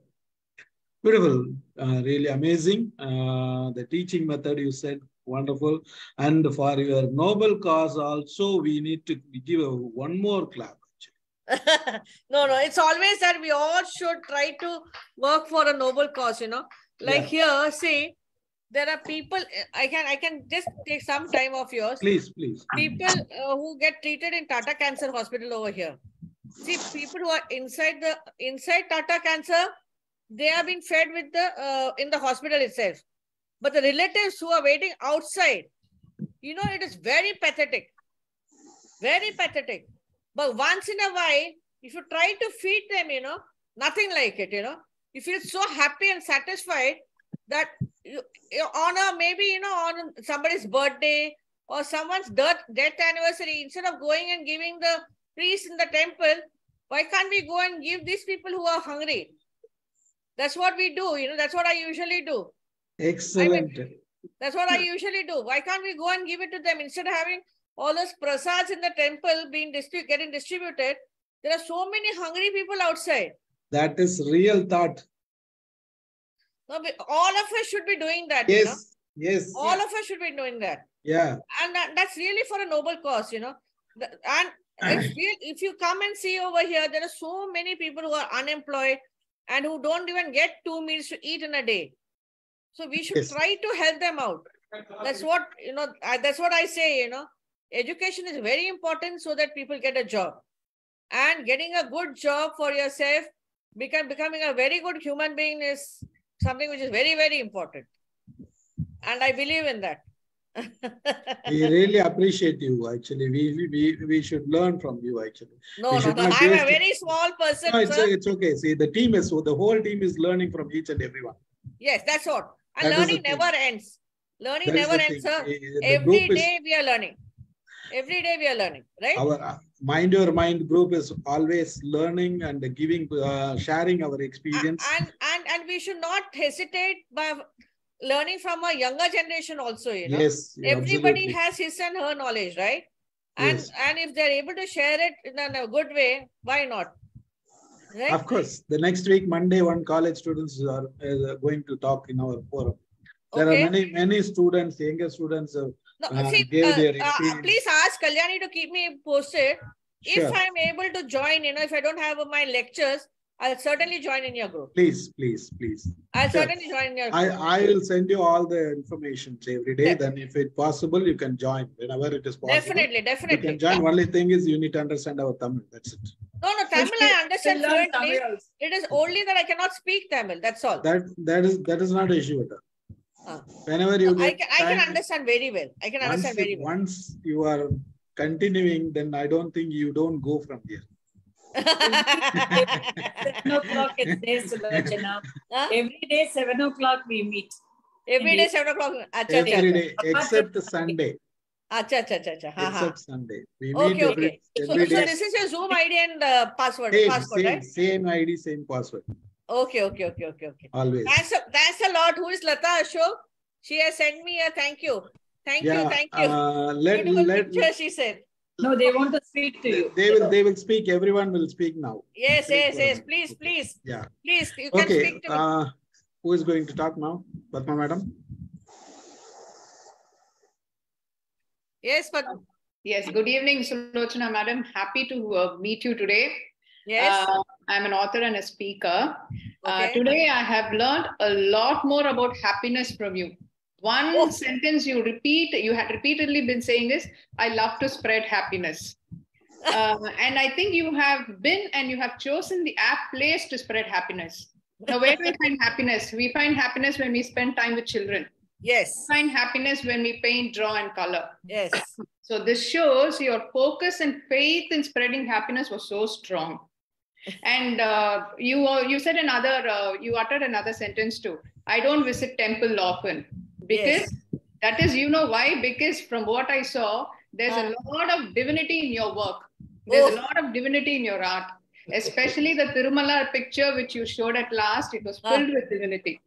B: Beautiful, uh, really amazing. Uh, the teaching method you said wonderful, and for your noble cause also, we need to give a, one more clap. (laughs)
A: no, no, it's always that we all should try to work for a noble cause, you know. Like here, see, there are people, I can I can just take some time of yours.
B: Please, please.
A: People uh, who get treated in Tata Cancer Hospital over here. See, people who are inside the inside Tata Cancer, they have been fed with the uh, in the hospital itself. But the relatives who are waiting outside, you know, it is very pathetic. Very pathetic. But once in a while, if you try to feed them, you know, nothing like it, you know. You feel so happy and satisfied that you, on a maybe, you know, on somebody's birthday or someone's death, death anniversary, instead of going and giving the priest in the temple, why can't we go and give these people who are hungry? That's what we do, you know, that's what I usually do.
B: Excellent.
A: That's what I usually do. Why can't we go and give it to them instead of having all those prasads in the temple being distribu- getting distributed? There are so many hungry people outside.
B: That is real thought.
A: No, all of us should be doing that. You know?
B: Yes, yes,
A: All of us should be doing that.
B: yeah.
A: And that, that's really for a noble cause, you know. And if, we, if you come and see over here, there are so many people who are unemployed and who don't even get two meals to eat in a day. So we should
B: Yes.
A: try to help them out. That's what, you know, I, that's what I say, you know. Education is very important so that people get a job. And getting a good job for yourself, become, becoming a very good human being is something which is very, very important. And I believe in that.
B: We really appreciate you. Actually, we we we, should learn from you. Actually,
A: No, no, no. I'm a very small person,
B: no, it's it's okay. See, the team is so the whole team is learning from each and everyone.
A: Yes, that's what. And
B: That
A: learning
B: thing.
A: never ends. Learning
B: That
A: never ends,
B: thing.
A: sir. Every
B: is-
A: we are learning. Every day we are learning, right?
B: Our uh, Mind Your Mind group is always learning and giving, uh, sharing our experience.
A: and and and we should not hesitate by learning from a younger generation also you know
B: Yes,
A: everybody
B: absolutely.
A: has his and her knowledge right and
B: Yes.
A: and if they're able to share it in a, good way why not right
B: Of course, the next week, Monday, one college students are uh, going to talk in our forum. There
A: Okay.
B: are many, many students, younger students, uh,
A: no,
B: uh,
A: see, uh,
B: their
A: uh, please ask kalyani to keep me posted if i'm able to join you know if i don't have my lectures i'll certainly join in your group
B: Please, please, please.
A: i'll
B: Sure.
A: certainly join in your group
B: I I'll send you all the information every day.
A: Yeah.
B: Then if it's possible, you can join whenever it is possible.
A: definitely definitely.
B: You
A: definitely
B: can join. Only thing is you need to understand our Tamil. That's it.
A: no no tamil i understand
C: Still learn
A: fluently
C: Tamil
A: it is only that i cannot speak tamil that's all
B: That that is that is not an issue at all.
A: Ah.
B: Whenever you
A: No, I can, I can understand very well. I can
B: once,
A: understand very well.
B: once you are continuing, then I don't think you don't go from here.
C: Seven o'clock it says, Sulochana.
A: Huh?
C: Every day, seven o'clock we meet.
A: Every day, 7 o'clock. Acha, acha,
B: Every
A: acha.
B: day except Sunday.
A: Acha, acha, acha, acha. Ha, ha.
B: Except Sunday. We meet
A: Okay,
B: every,
A: okay. So,
B: every
A: so
B: day.
A: this is your Zoom ID and uh, password,
B: Same,
A: passport,
B: same,
A: right?
B: same ID, same password.
A: Okay, okay, okay, okay, okay.
B: Always.
A: That's a, thanks a lot. Who is Lata Ashok? She has sent me a thank you. Thank you, thank you.
B: Uh, let
A: Beautiful
B: let
A: picture, she said.
C: No, they want to speak to you.
B: they will they will speak. Everyone will speak now.
A: Yes,
B: Please
A: yes, yes. Please, please,
B: Yeah.
A: please. You can speak to me.
B: Uh, who is going to talk now? Padma madam.
A: Yes, but
K: Yes, good evening, Sulochana madam. Happy to uh, meet you today.
A: yes.
K: Uh, I'm an author and a speaker. Uh,
A: Okay.
K: today, I have learned a lot more about happiness from you. One
A: Oh.
K: sentence you repeat, you had repeatedly been saying is, I love to spread happiness. (laughs) Uh, and I think you have been and you have chosen the apt place to spread happiness. Now, where do we find happiness? We find happiness when we spend time with children.
A: yes,
K: We find happiness when we paint, draw, and color.
A: yes. (coughs)
K: So this shows your focus and faith in spreading happiness was so strong. And uh, you uh, you said another uh, you uttered another sentence too. I don't visit temple often because that is you know why because from what I saw there's a ah. lot of divinity in your work. There's a
A: Oh.
K: lot of divinity in your art, especially the Tirumala picture which you showed at last. It was ah. filled with divinity.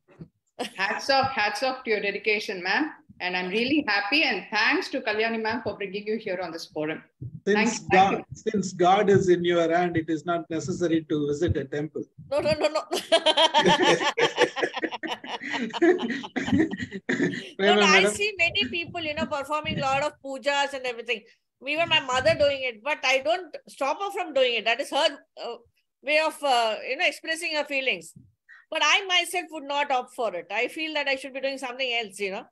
K: Hats off, hats off to your dedication, ma'am. And I'm really happy and thanks to Kalyani ma'am for bringing you here on this forum. Thank
B: Since
K: thank
B: God, since God is in your hand, it is not necessary to visit a temple.
A: No, no, no, no. (laughs) No, no, I see many people, you know, performing a lot of pujas and everything. Even my mother doing it, but I don't stop her from doing it. That is her uh, way of, uh, you know, expressing her feelings. But I myself would not opt for it. I feel that I should be doing something else, you know.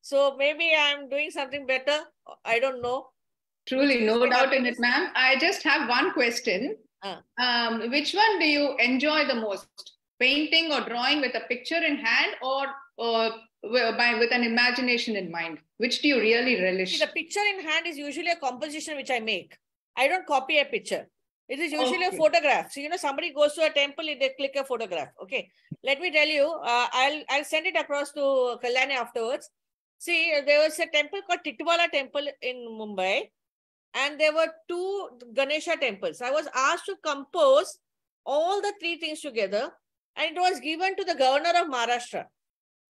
A: So maybe I'm doing something better. I don't know.
K: Truly, no doubt in it, ma'am. I just have one question.
A: Ah.
K: Um, which one do you enjoy the most? Painting or drawing with a picture in hand or, or by, with an imagination in mind? Which do you really relish?
A: See, the picture in hand is usually a composition which I make. I don't copy a picture. It is usually
K: Okay.
A: a photograph. So, you know, somebody goes to a temple, and they click a photograph. Okay. Let me tell you, uh, I'll I'll send it across to Kalyani afterwards. See, there was a temple called Titwala Temple in Mumbai, and there were two Ganesha temples. I was asked to compose all the three things together, and it was given to the governor of Maharashtra.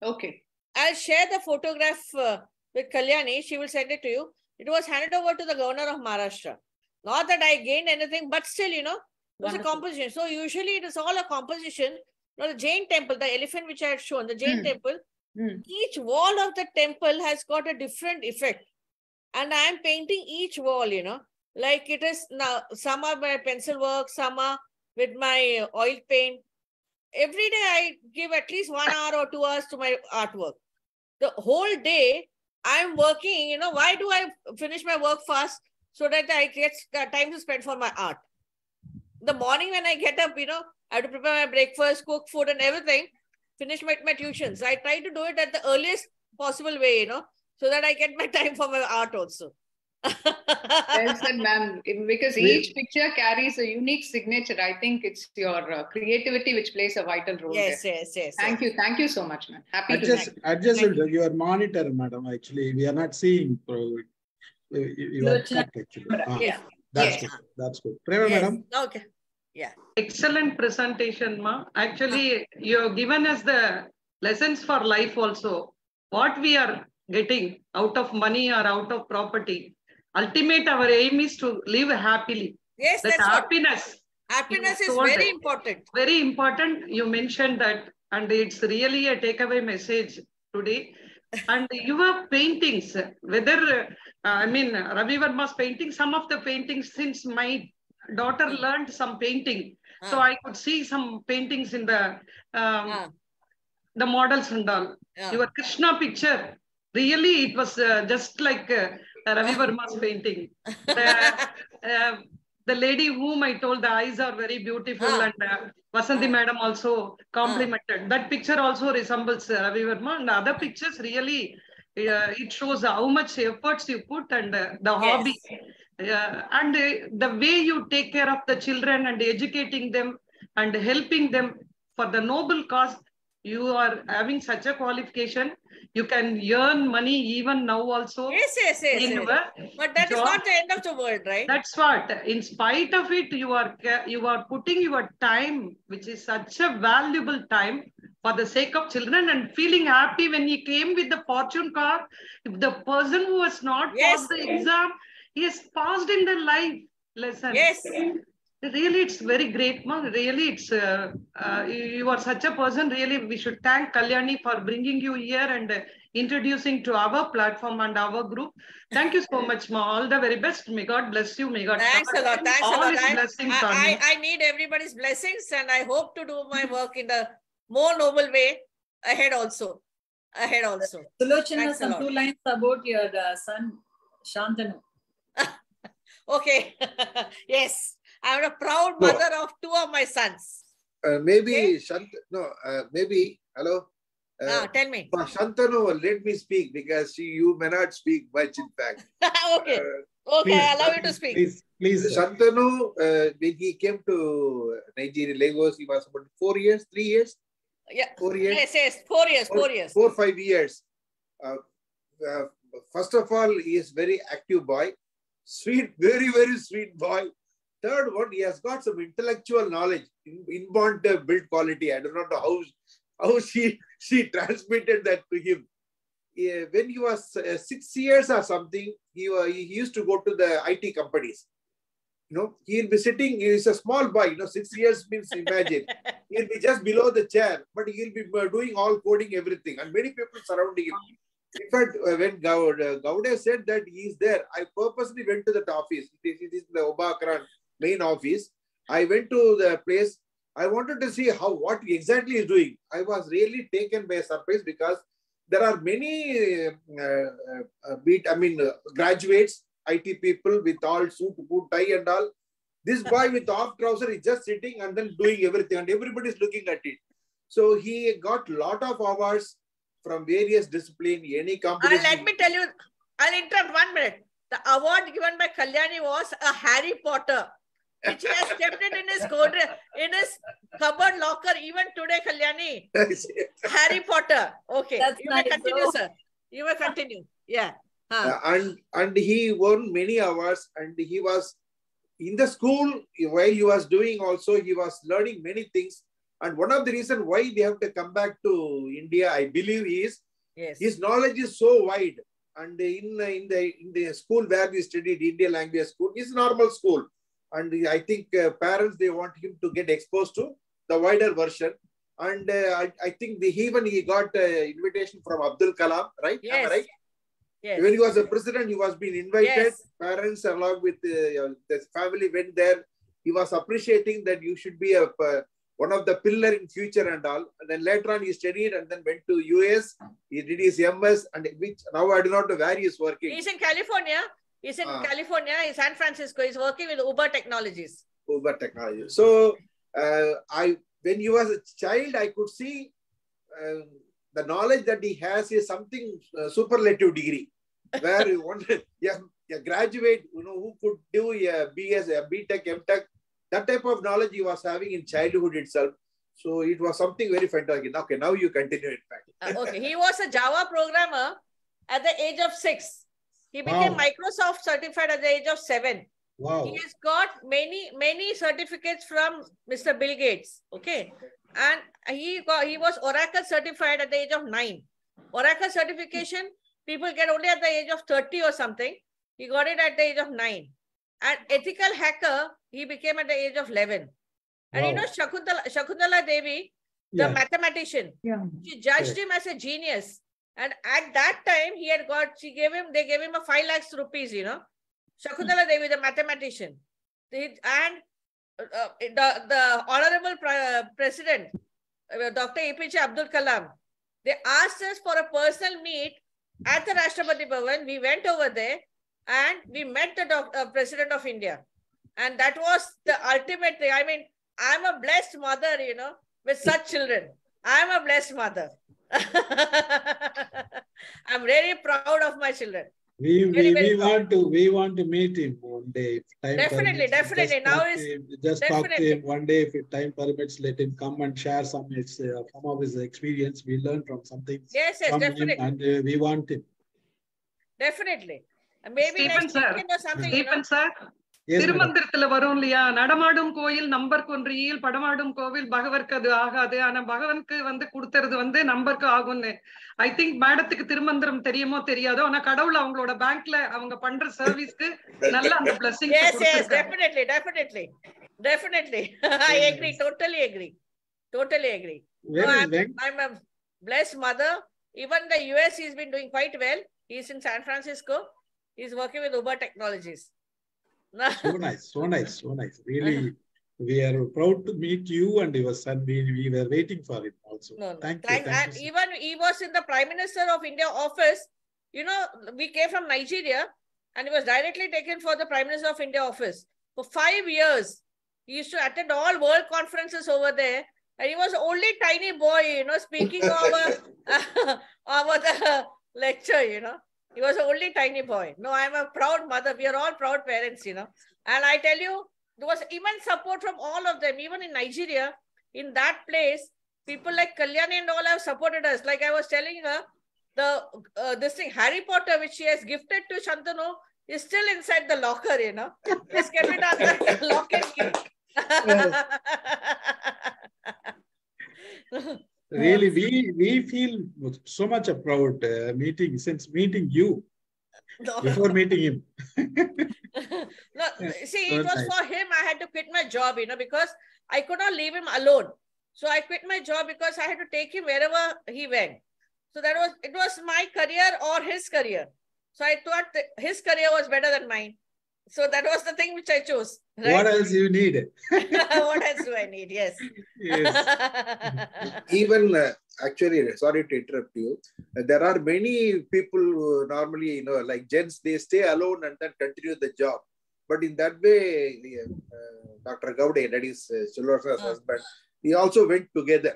K: Okay.
A: I'll share the photograph uh, with Kalyani. She will send it to you. It was handed over to the governor of Maharashtra. Not that I gained anything, but still, you know, it was a composition. So usually it is all a composition. Now the Jain temple, the elephant which I had shown, the Jain
K: Hmm.
A: temple,
K: Hmm.
A: each wall of the temple has got a different effect. And I am painting each wall, you know, like it is now, some are my pencil work, some are with my oil paint. Every day I give at least one hour or two hours to my artwork. The whole day I'm working, you know, why do I finish my work fast so that I get time to spend for my art? The morning when I get up, you know, I have to prepare my breakfast, cook food and everything, finish my, my tuitions. I try to do it at the earliest possible way, you know, so that I get my (laughs) time for my art also.
K: Well said, (laughs) ma'am. Because each picture carries a unique signature. I think it's your uh, creativity which plays a vital role
A: yes,
K: there.
A: yes, yes.
K: Thank
A: yes.
K: you. Thank you so much, ma'am. Happy to
B: Adjust,
K: meet
B: adjust
A: Thank
B: your monitor, madam. Actually, we are not seeing. pro- You, you- you are cut actually. Ah,
A: Yes.
B: That's
A: Yes.
B: good. That's good. Prema
A: Yes.
B: madam.
A: Okay. Yeah.
F: Excellent presentation, ma. Actually, you have given us the lessons for life also. What we are getting out of money or out of property. Ultimate, our aim is to live happily.
A: Yes,
F: That
A: that's what.
F: happiness,
A: Happiness is very
F: it.
A: important.
F: very important. You mentioned that, and it's really a takeaway message today. (laughs) And your paintings, whether, uh, I mean, Ravi Varma's painting, some of the paintings, since my daughter learned some painting, so
A: Ah.
F: I could see some paintings in the um,
A: Ah.
F: the models and all.
A: Yeah.
F: Your Krishna picture, really, it was uh, just like uh, Ravi Varma's (laughs) painting. (laughs) The, uh, the lady whom I told the eyes are very beautiful,
A: Ah.
F: and uh, Vasanthi madam also complimented. That picture also resembles uh, Ravi Varma, and the other pictures really. Uh, it shows how much efforts you put and uh, the hobby uh, and the way you take care of the children and educating them and helping them for the noble cause you are having such a qualification you can earn money even now also
A: Yes, yes, yes. yes. But that is
F: job.
A: not the end of the world, right?
F: that's what in spite of it you are you are putting your time which is such a valuable time for the sake of children and feeling happy when he came with the fortune card if the person who has not
A: Yes.
F: passed the exam he has passed in the life lesson
A: Yes.
F: really it's very great ma. really it's uh, uh, you you are such a person really we should thank kalyani for bringing you here and uh, introducing to our platform and our group thank you so much ma all the very best may god bless you may god
A: Thanks a lot. Thanks a lot.
F: his
A: I,
F: blessings on
A: I, I, I need everybody's blessings and I hope to do my work in the more noble way ahead also. Ahead also.
C: Sulochana,
A: Thanks a
C: some
A: lot.
C: two lines about your uh, son, Shantanu.
A: Okay. (laughs) yes. I'm a proud
D: No.
A: mother of two of my sons.
D: Uh, maybe
A: Okay.
D: Shant, no, uh, maybe, hello? Uh,
A: Ah, tell me.
D: for Shantanu, let me speak because she, you may not speak much, in fact. (laughs)
A: okay.
D: Uh,
A: Okay.
B: please,
A: I allow you to speak.
B: Please, please. sir.
D: Shantanu, uh, when he came to Nigeria, Lagos, he was about four years, three years,
A: Yeah.
D: four years,
A: Yes, yes. Four years. Four years.
D: four, five years. Uh, uh, first of all, he is very active boy, sweet, very, very sweet boy. Third one, he has got some intellectual knowledge, in, inborn uh, build quality. I do not know how, how she, she transmitted that to him. When he was uh, six years or something, he, wa- he used to go to the IT companies. You know, he'll be sitting, he is a small boy, you know, six years means imagine. (laughs) he'll be just below the chair, but he'll be uh, doing all coding, everything, and many people surrounding him. In fact, uh, when uh, Gawde said that he is there, I purposely went to that office. This is the Obakran main office. I went to the place. I wanted to see how what exactly is doing. I was really taken by surprise because there are many uh, uh, uh, beat, I mean, uh, graduates, IT people with all suit, boot, tie, and all. This boy (laughs) with off trouser is just sitting and then doing everything, and everybody is looking at it. So he got lot of awards from various discipline, any
A: Uh, let me tell you, I'll interrupt one minute. The award given by Kalyani was a Harry Potter, which he has kept it in his code, in his cupboard locker even today, Kalyani. Harry Potter. Okay.
C: That's
A: you may continue,
C: though.
A: sir. You may continue. Yeah. Huh.
D: Uh, and and he won many awards and he was in the school while he was doing also he was learning many things and one of the reason why we have to come back to india i believe is
A: yes.
D: his knowledge is so wide and in in the in the school where we studied indian language school is normal school and i think uh, parents they want him to get exposed to the wider version and uh, I, I think the, even he got uh, invitation from abdul kalam right Am I
A: Yes.
D: right
A: Yes.
D: when he was a president, he was being invited.
A: Yes.
D: Parents, along with uh, the family, went there. He was appreciating that you should be a uh, one of the pillar in future and all. And then later on, he studied and then went to US. He did his MS, and which now I do not know where he is working.
A: He's in California. He's in
D: Ah.
A: California, in San Francisco. He's working with Uber Technologies.
D: Uber Technologies. So uh, I, when he was a child, I could see uh, the knowledge that he has is something uh, superlative degree, (laughs) where you want yeah, a graduate, you know, who could do a BS, a BTech, MTech, that type of knowledge he was having in childhood itself. So it was something very fantastic. Okay, now you continue. In fact,
A: Uh, okay. He was a Java programmer at the age of six. He became
B: Wow.
A: Microsoft certified at the age of seven.
B: Wow.
A: He has got many, many certificates from Mr. Bill Gates. Okay. And he got he was Oracle certified at the age of nine. Oracle certification, people get only at the age of 30 or something. He got it at the age of nine. And ethical hacker, he became at the age of 11. And you know Shakuntala, Shakuntala Devi, the
B: Yeah.
A: mathematician,
E: Yeah.
A: she judged
B: Correct.
A: him as a genius. And at that time, he had got, she gave him, they gave him a 5 lakhs rupees, you know. Shakuntala Devi, the mathematician. They- and uh, the, the honorable pre- president, uh, Dr. APJ Abdul Kalam, they asked us for a personal meet at the Rashtrapati Bhavan. We went over there and we met the doc, uh, president of India. And that was the ultimate thing. I mean, I'm a blessed mother, you know, with such children. I'm a blessed mother. (laughs) I'm really proud of my children.
B: We,
A: Very,
B: we,
A: very
B: we want to we want to meet him one day. If time
A: Definitely,
B: permits,
A: definitely.
B: Just
A: Now is-
B: to him, just talk to him one day. If time permits, let him come and share some his, uh, some of his experience. We learn from something
A: Yes, yes,
B: from him,
A: definitely.
B: and uh, we want him.
A: Definitely. Maybe
F: Stephen
A: next
F: sir.
A: weekend or something. you know.
F: Stephen sir,
B: Yes, madam.
F: திருமந்திரத்துல வரும் இல்லையா நடமாடும் கோயில் number கொன்றியில் படமாடும் கோவில் பகவர்க்கு அது ஆகாது ஆனா பகவனுக்கு வந்து கொடுத்துறது வந்து நம்பருக்கு ஆகும்னு ஐ திங்க் மேடத்துக்கு திருமந்திரம் தெரியுமோ தெரியாதோ ஆனா கடவுள் அவங்களோட பேங்க்ல அவங்க பண்ற சர்வீஸ்க்கு நல்ல அந்த blessing
A: Yes, yes, definitely, definitely. Definitely. I agree, totally agree. Totally agree. No,
B: Where is
A: I'm,
B: Venk?
A: I'm a blessed mother. Even the US, he's been doing quite well. He's in San Francisco. He's working with Uber Technologies.
B: So nice, so nice, so nice. Really, we are proud to meet you and your son. We, we were waiting for him also.
A: No, no.
B: Thank you.
A: Thank,
B: Thank
A: and
B: you.
A: even he was in the Prime Minister of India office. You know, we came from Nigeria and he was directly taken for the Prime Minister of India office. For five years, he used to attend all world conferences over there. And he was only tiny boy, you know, speaking (laughs) over, (laughs) over the lecture, you know. He was only tiny boy. No, I'm a proud mother. We are all proud parents, you know. And I tell you, there was immense support from all of them, even in Nigeria, in that place. People like Kalyani and all have supported us. Like I was telling her, the uh, this thing Harry Potter, which she has gifted to Shantanu, is still inside the locker. You know, just kept it under the lock and key. (laughs) (laughs)
B: Really, we we feel so much proud uh, meeting since meeting you
A: No. (laughs)
B: before meeting him. (laughs)
A: no, see, it was for him. I had to quit my job, you know, because I could not leave him alone. So I quit my job because I had to take him wherever he went. So that was it was my career or his career. So I thought that his career was better than mine. So that was the thing which I chose. Right?
B: What else you need? (laughs)
A: what else do I need? Yes. yes. (laughs)
D: even uh, actually sorry to interrupt you uh, there are many people who normally you know like gents they stay alone and then continue the job but in that way uh, dr Gawde that is uh, Sulvasa's husband he also went together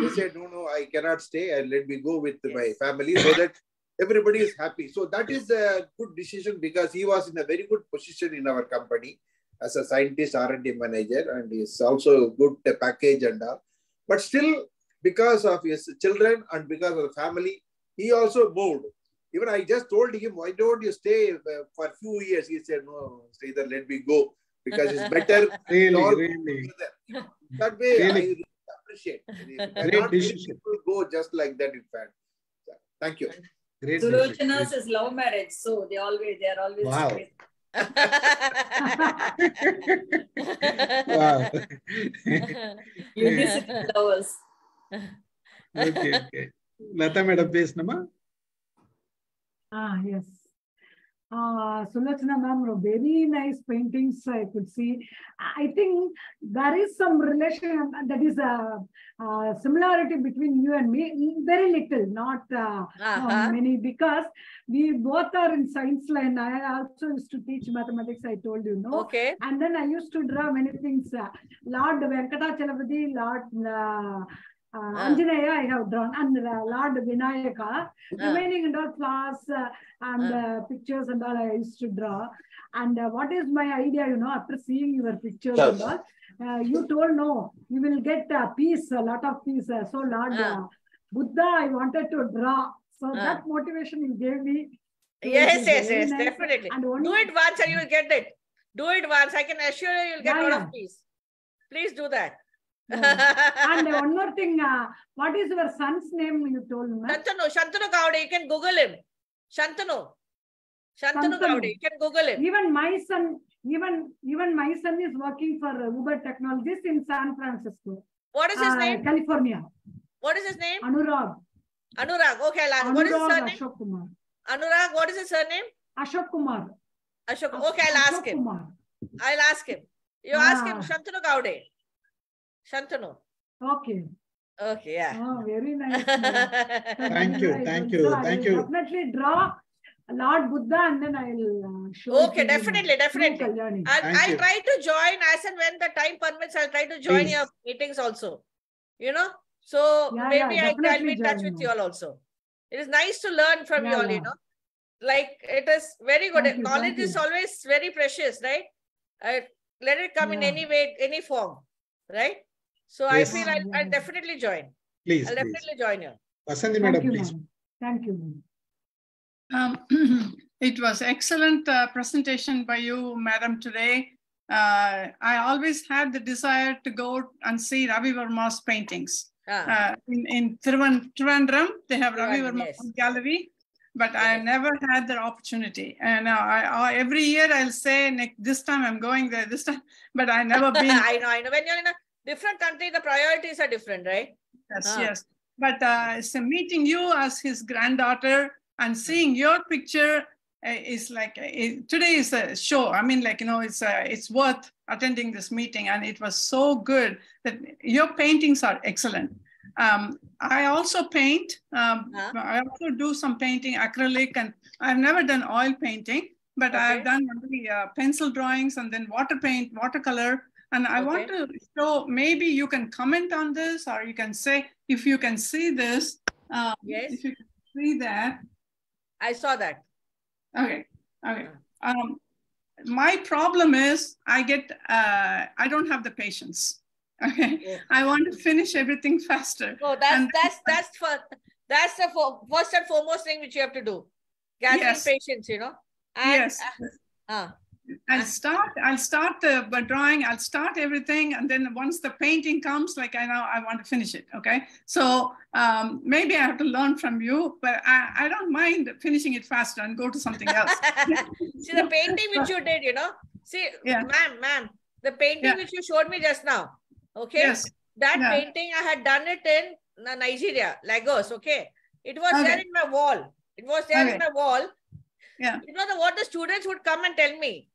D: they said no no i cannot stay and let me go with my family so that everybody is happy. So that is a good decision because he was in a very good position in our company as a scientist r&d manager and he's also a good package and all. But still because of his children and because of the family he also moved. Even i just told him why don't you stay uh, for a few years? He said no either let me go because it's better (laughs)
B: Really,
D: all
B: really.
D: that way
B: Really.
D: i really appreciate.
B: Great decision.
D: people go just like that in fact. Thank you
B: Great
C: Sulochana's is love marriage, so they always they are always.
B: Wow. (laughs) wow. (laughs)
C: Unison lovers.
B: okay, okay. Lata madam, please, Nama.
E: Ah yes. Uh, Sulochana ma'am, very nice paintings I could see. I think there is some relation, that is a, a similarity between you and me, very little, not uh,
A: Uh-huh.
E: uh, many, because we both are in science line. I also used to teach mathematics, I told you, no?
A: Okay.
E: And then I used to draw many things. Uh, Lord Venkatachalapati, Lord uh, uh, Anjaneya, I have drawn, and uh, Lord Vinayaka. Remaining and all flowers uh, and uh, pictures and all I used to draw. And uh, what is my idea, you know, after seeing your pictures and all, uh, you told no, you will get uh, peace, a lot of peace. Uh, so Lord uh, Buddha, I wanted to draw. So that motivation you gave me.
A: Yes, yes, yes,
E: nice.
A: definitely.
E: And one,
A: Do it once and you will get it. Do it once. I can assure you, you'll get a
E: Yeah,
A: lot
E: yeah.
A: of peace. Please do that.
E: Yeah. and (laughs) one more thing, uh, what is your son's name you told me?
A: Shantanu, Shantanu Gawde, you can Google him. Shantanu. Shantanu
E: Shantanu.
A: Gawde, you can Google him.
E: Even my son, even even my son is working for Uber Technologies in San Francisco,
A: What is his
E: uh,
A: name?
E: California.
A: What is his name?
E: Anurag.
A: Anurag. Okay, I'll ask. What is his
E: Anurag
A: surname?
E: Ashok Kumar.
A: Anurag, what is his surname?
E: Ashok Kumar.
A: Ashok. Okay, I'll ask
E: Ashok
A: him.
E: Kumar.
A: I'll ask him. You ask him,
E: Ah.
A: Shantanu Gawde. Shantanu.
E: Okay.
A: Okay, yeah.
E: Oh, very (laughs) nice.
B: Thank you, thank you,
E: I
B: thank
E: will
B: you.
E: Definitely draw Lord Buddha and then I'll uh, show.
A: Okay, definitely, definitely.
E: Kalyani.
A: I'll, I'll
B: you.
A: try to join as and when the time permits. I'll try to join
B: Please.
A: your meetings also. You know, so
E: Yeah,
A: maybe
E: yeah,
A: I, I'll be in touch with you all also. It is nice to learn from you
E: Yeah,
A: all. You know, like it is very good.
E: Thank
A: Knowledge
E: thank
A: is
E: you.
A: always very precious, right? Uh, let it come in any way, any form, right? So I feel I'll, I'll definitely join.
B: Please,
A: I'll
B: please.
A: definitely join you.
B: Vasanthi
E: Thank
B: madam,
E: you,
B: please.
E: ma'am. Thank you, ma'am.
H: Um, (clears throat) it was excellent uh, presentation by you, madam, today. Uh, I always had the desire to go and see Ravi Varma's paintings.
A: Ah,
H: Uh, in in Thiruvan- Trivandrum, they have Ravi
A: Trivandrum,
H: Varma
A: yes.
H: gallery, but I never had the opportunity. And uh, I, I, every year I'll say, Nick, this time I'm going there, this time, (laughs) but I never (laughs) been.
A: I know, I know. When you're in a different country, the priorities are different, right?
H: Yes,
A: Ah.
H: yes. But uh, so meeting you as his granddaughter and seeing your picture uh, is like uh, it, today is a show. I mean, like you know, it's uh, it's worth attending this meeting, and it was so good that your paintings are excellent. Um, I also paint. Um,
A: Huh?
H: I also do some painting, acrylic, and I've never done oil painting, but I've done only uh, pencil drawings and then water paint, watercolor. And I want to show, maybe you can comment on this, or you can say, if you can see this, um,
A: Yes.
H: if you can see that,
A: I saw that.
H: okay, okay. Um, my problem is I get, uh, I don't have the patience. (laughs) Okay,
A: Yeah.
H: I want to finish everything faster.
A: No, that's
H: And-
A: that's that's for that's the first and foremost thing which you have to do. Gathering
H: Yes.
A: patience, you know. And,
H: Yes.
A: uh, uh,
H: I'll start, I'll start the drawing, I'll start everything. And then once the painting comes, like I know I want to finish it. Okay. So um, maybe I have to learn from you, but I, I don't mind finishing it faster and go to something else. (laughs)
A: See the painting which you did, you know. See,
H: Yeah.
A: ma'am, ma'am, the painting
H: Yeah.
A: which you showed me just now. Okay.
H: Yes.
A: That
H: Yeah.
A: painting I had done it in Nigeria, Lagos. Okay. It was there in my wall. It was there in my wall.
H: Yeah.
A: You know the, what the students would come and tell me.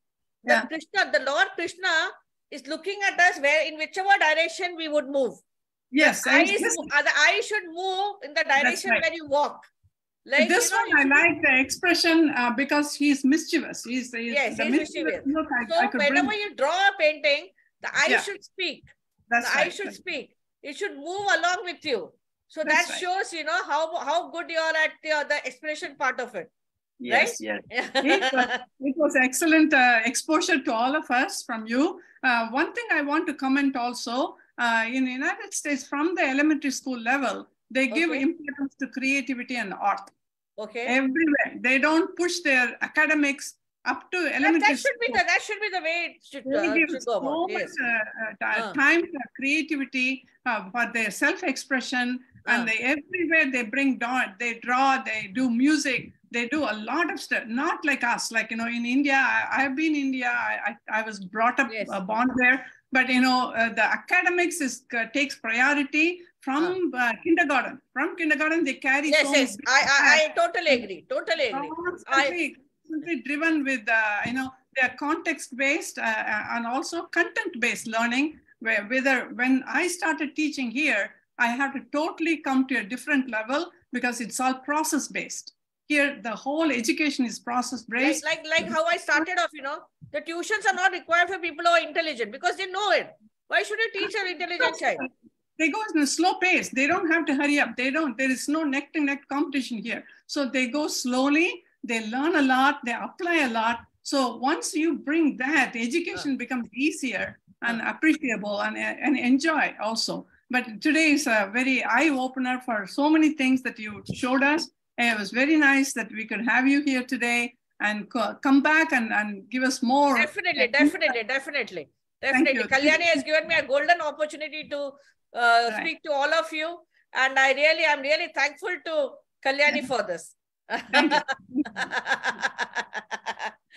A: The
H: Yeah.
A: Krishna, the Lord Krishna is looking at us where in whichever direction we would move.
H: Yes.
A: The
H: I-
A: eyes, uh, the eyes should move in the direction
H: right.
A: where you walk. Like
H: this
A: you know,
H: one, I like the expression uh, because he's mischievous. He's, he's
A: Yes,
H: the
A: he's mischievous.
H: look I,
A: So
H: I
A: whenever
H: bring.
A: you draw a painting, the eye
H: Yeah.
A: should speak.
H: That's
A: the eye
H: right.
A: should speak. It should move along with you. So
H: That's
A: that
H: right.
A: shows, you know, how how good you are at the, the expression part of it.
H: Yes,
A: right?
H: yes. It was, (laughs) it was excellent uh, exposure to all of us from you. Uh, one thing I want to comment also, uh, in the United States, from the elementary school level, they give
A: Okay.
H: importance to creativity and art
A: okay.
H: everywhere. They don't push their academics up to
A: That,
H: elementary
A: that should be the that should be the way it should, uh,
H: give
A: should go about. Yes.
H: uh, uh, ti- time for creativity, uh, for their self-expression,
A: Ah.
H: and they everywhere they bring down, they draw, they do music, they do a lot of stuff. Not like us, like you know, in India. I, I've been in India. I, I, I was brought up,
A: Yes.
H: uh, born there. But you know, uh, the academics is uh, takes priority from uh, kindergarten. From kindergarten, they carry
A: Yes,
H: so
A: yes. I, I, I (laughs) totally agree. Totally agree.
H: constantly, constantly driven with uh, you know they're context based uh, and also content based learning where whether when i started teaching here i have to totally come to a different level because it's all process based here the whole education is process
A: Like,
H: based
A: like like how I started off, you know, the tuitions are not required for people who are intelligent because they know it. Why should you teach an intelligent child?
H: they go in a slow pace. They don't have to hurry up. They don't there is no neck to neck competition here. So they go slowly. They learn a lot. They apply a lot. So once you bring that education becomes easier and appreciable and, and enjoy also but today is a very eye opener for so many things that you showed us. And it was very nice that we could have you here today and co come back and, and give us more.
A: Definitely, definitely, definitely. Definitely. Kalyani has given me a golden opportunity to uh,
H: right.
A: speak to all of you. And I really, I'm really thankful to Kalyani for this.
H: Thank you. (laughs)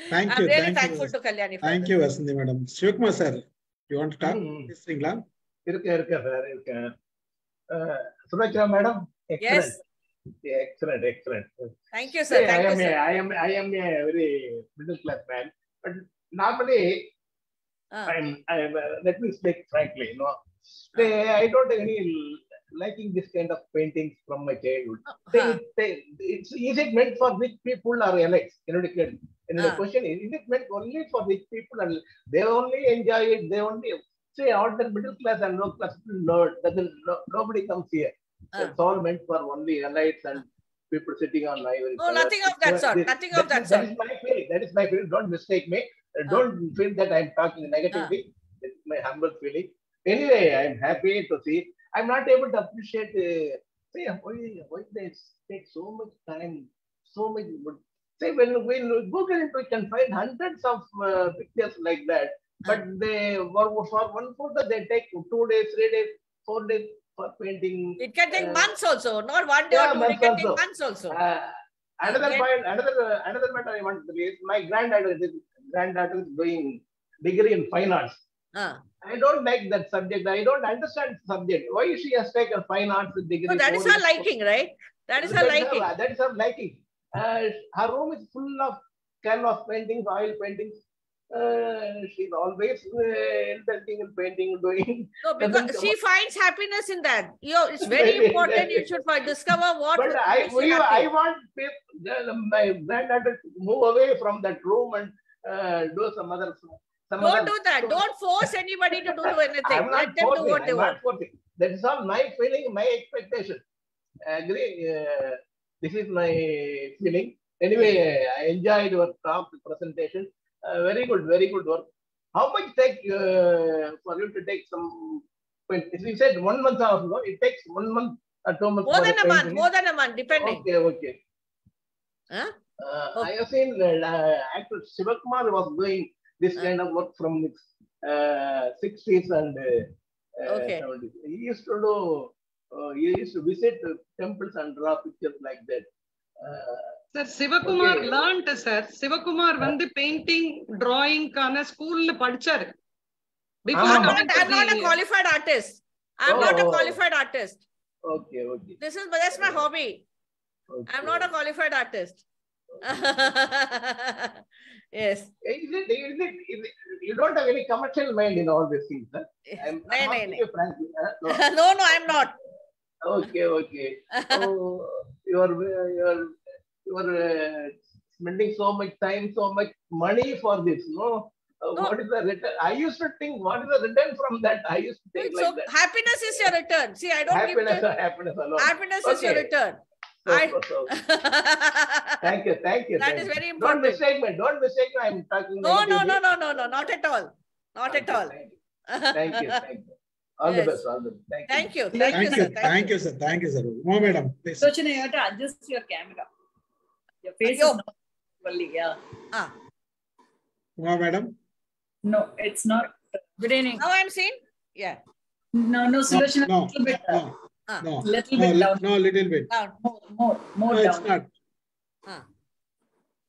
B: Thank
A: I'm
B: you.
A: really
B: Thank
A: thankful
B: you.
A: to Kalyani for
B: Thank
A: this.
B: you, Vasanthi madam. Shivkumar sir, you want to talk?
L: Mm
B: -hmm.
L: இருக்கேன் இருக்கேன் sir இருக்கேன் சுரேஷா madam
A: Yes.
L: Excellent excellent
A: Thank you, sir.
L: I
A: Thank you,
L: am a,
A: sir.
L: I am I am a very middle class man, but normally
A: Ah.
L: I'm I'm uh, let me speak frankly, you know, they, I don't have any liking this kind of paintings from my childhood. They,
A: Huh.
L: they, it's is it meant for rich people or elites? You know, the, and the
A: Ah.
L: question is, is it meant only for rich people and they only enjoy it? They only say all the middle class and low class people know. Doesn't no, nobody comes here.
A: Ah.
L: It's all meant for only elites and people sitting on ivory.
A: No,
L: chairs.
A: nothing of that sort.
L: this-
A: Nothing of that sort.
L: that is my feeling. That is my feeling. Don't mistake me. Uh, Don't feel that I'm talking negatively. It's my humble feeling. Anyway, I'm happy to see. I'm not able to appreciate. Uh, say why why they take so much time, so much. Say when when we Google it, we can find hundreds of uh, pictures like that. But they for, for one photo they take two days, three days, four days for painting.
A: It can take
L: uh,
A: months also, not one day
L: yeah,
A: or two. It
L: months
A: can
L: also.
A: take months also.
L: Uh, another point, another uh, another matter I want to raise. My granddaughter, is granddaughter is doing degree in fine arts.
A: Ah.
L: I don't like that subject. I don't understand the subject. Why she has taken fine arts degree?
A: So that is her liking, right? That is her liking.
L: that is her liking. Uh, her room is full of canvas paintings, oil paintings. Uh, she's always uh, in painting, doing.
A: No, (laughs) because she finds happiness in that. You know, it's very (laughs) important. You should find, discover what
L: But I, we. I want people, my granddaughter to move away from that room and uh, do some other. Some
A: Don't
L: other
A: do that. Don't force anybody to do anything.
L: I'm not
A: Let them
L: forcing.
A: do what they
L: I'm
A: want.
L: forcing. That is all my feeling, my expectation. I agree. Uh, this is my feeling. Anyway, I enjoyed your talk presentation. Uh, very good, very good work. How much take uh, for you to take some? When you said one month or so, it takes one month or two months.
A: More than a month. More than a month, depending.
L: Okay, okay.
A: Huh?
L: Uh, I have seen uh, actor Shivakumar was doing this kind of work from uh, 60s and uh, uh,
A: Okay.
L: 70s. He used to do, uh, he used to visit uh, temples and draw pictures like that. Uh,
F: sir Sivakumar
L: Okay.
F: Learnt sir Sivakumar வந்து painting டிராயிங்கான ஸ்கூல்ல படிச்சாரு Before
A: I'm
F: coming
A: not,
F: to
A: I'm not a
F: the-
A: qualified artist. I'm
L: Oh,
A: not a
L: oh, oh.
A: qualified artist.
L: okay, okay.
A: This is that's my hobby.
L: okay.
A: I'm not a qualified artist. (laughs) yes.
L: Is it, is it, is it, you don't have any commercial mind in all these things, huh? (laughs) I'm,
A: Nay,
L: I'm
A: nay,
L: asking
A: nay.
L: you frankly. huh? No. (laughs)
A: no, no, I'm not.
L: Okay, okay. So you are you are uh, spending so much time, so much money for this. No, Uh,
A: No.
L: what is the return? I used to think, what is the return from that? I used to think
A: So
L: like that.
A: happiness is your return. See, I don't
L: Happiness,
A: give the,
L: happiness alone.
A: happiness is your return.
L: So,
A: I-
L: so, so. (laughs) Thank you, thank you.
A: That
L: thank
A: is
L: you.
A: very
L: Don't
A: important.
L: mistake me. Don't mistake me. I'm talking.
A: No, no, no, no, no, no, not at all. Not at
L: Okay,
A: all.
L: Thank you. Thank you. Thank you. (laughs) All the best. All the best. Thank you.
A: Thank you.
B: Thank
A: Thank you,
B: you,
A: sir. Thank
B: thank
A: you.
B: you, sir. Thank you, sir. Uma madam, please.
C: Sochana, you have to adjust your camera. Your face
A: Yo.
C: is not only, yeah.
A: Ah,
B: Uma madam.
C: No, it's not.
K: Good evening.
A: now I'm seeing? Yeah.
C: No, no,
B: No,
C: Sulochana,
B: no,
C: little bit,
B: no,
C: uh,
A: Ah,
B: no,
C: little
B: no,
C: bit
B: li-
C: down.
B: no, little bit.
A: down.
C: More, more, more
B: No, it's not.
A: Ah.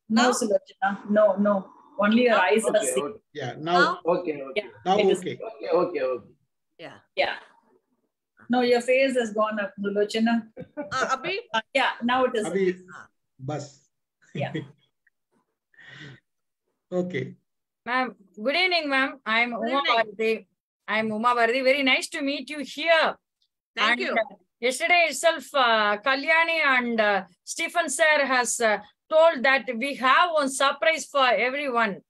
C: No,
A: Now?
C: Sulochana, no, no. Only your
A: Now?
C: eyes are
L: Okay,
C: seeing.
L: okay,
B: Yeah,
A: Now?
B: now,
L: okay, okay.
C: Yeah,
B: now,
C: it is-
B: okay.
L: Okay, okay, okay.
A: Yeah.
C: Yeah. No, your face has gone up, Sulochana.
A: Ah, Abhi?
C: Uh, yeah, now it is.
B: Abhi, bus.
C: Yeah. (laughs)
B: Okay.
K: Ma'am, good evening, ma'am. I'm
A: Good
K: Uma
A: evening.
K: Bharati. I'm Uma Bharati. Very nice to meet you here.
A: Thank
K: And,
A: you.
K: uh, yesterday itself, uh, Kalyani and uh, Stephen sir has uh, told that we have one surprise for everyone.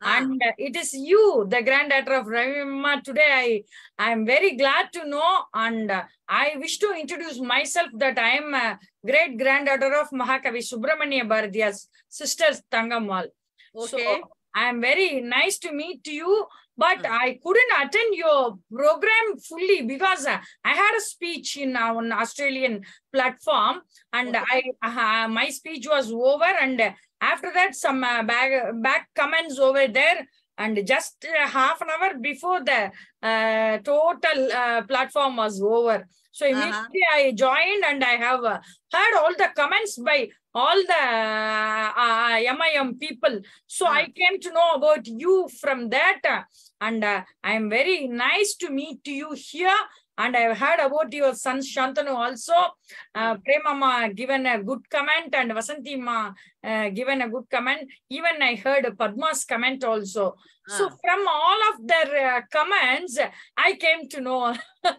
A: Ah,
K: And uh, it is you, the granddaughter of Ravima. Today, I am very glad to know, and uh, I wish to introduce myself that I am a great granddaughter of Mahakavi Subramania Bharatiya's sister Tangamal.
A: Okay.
K: So
M: I'm very nice to meet you, but I couldn't attend your program fully because uh, I had a speech in our Australian platform, and I uh, my speech was over, and after that some uh, back back comments over there. And just uh, half an hour before the uh, total uh, platform was over. So immediately I joined and I have uh, heard all the comments by all the uh, MIM people. So I came to know about you from that. uh, and uh, I'm very nice to meet you here. And I've heard about your son Shantanu also. Uh, Premama given a good comment and Vasanthi ma uh, given a good comment. Even I heard Padma's comment also. So from all of their uh, comments, I came to know. (laughs) (laughs) so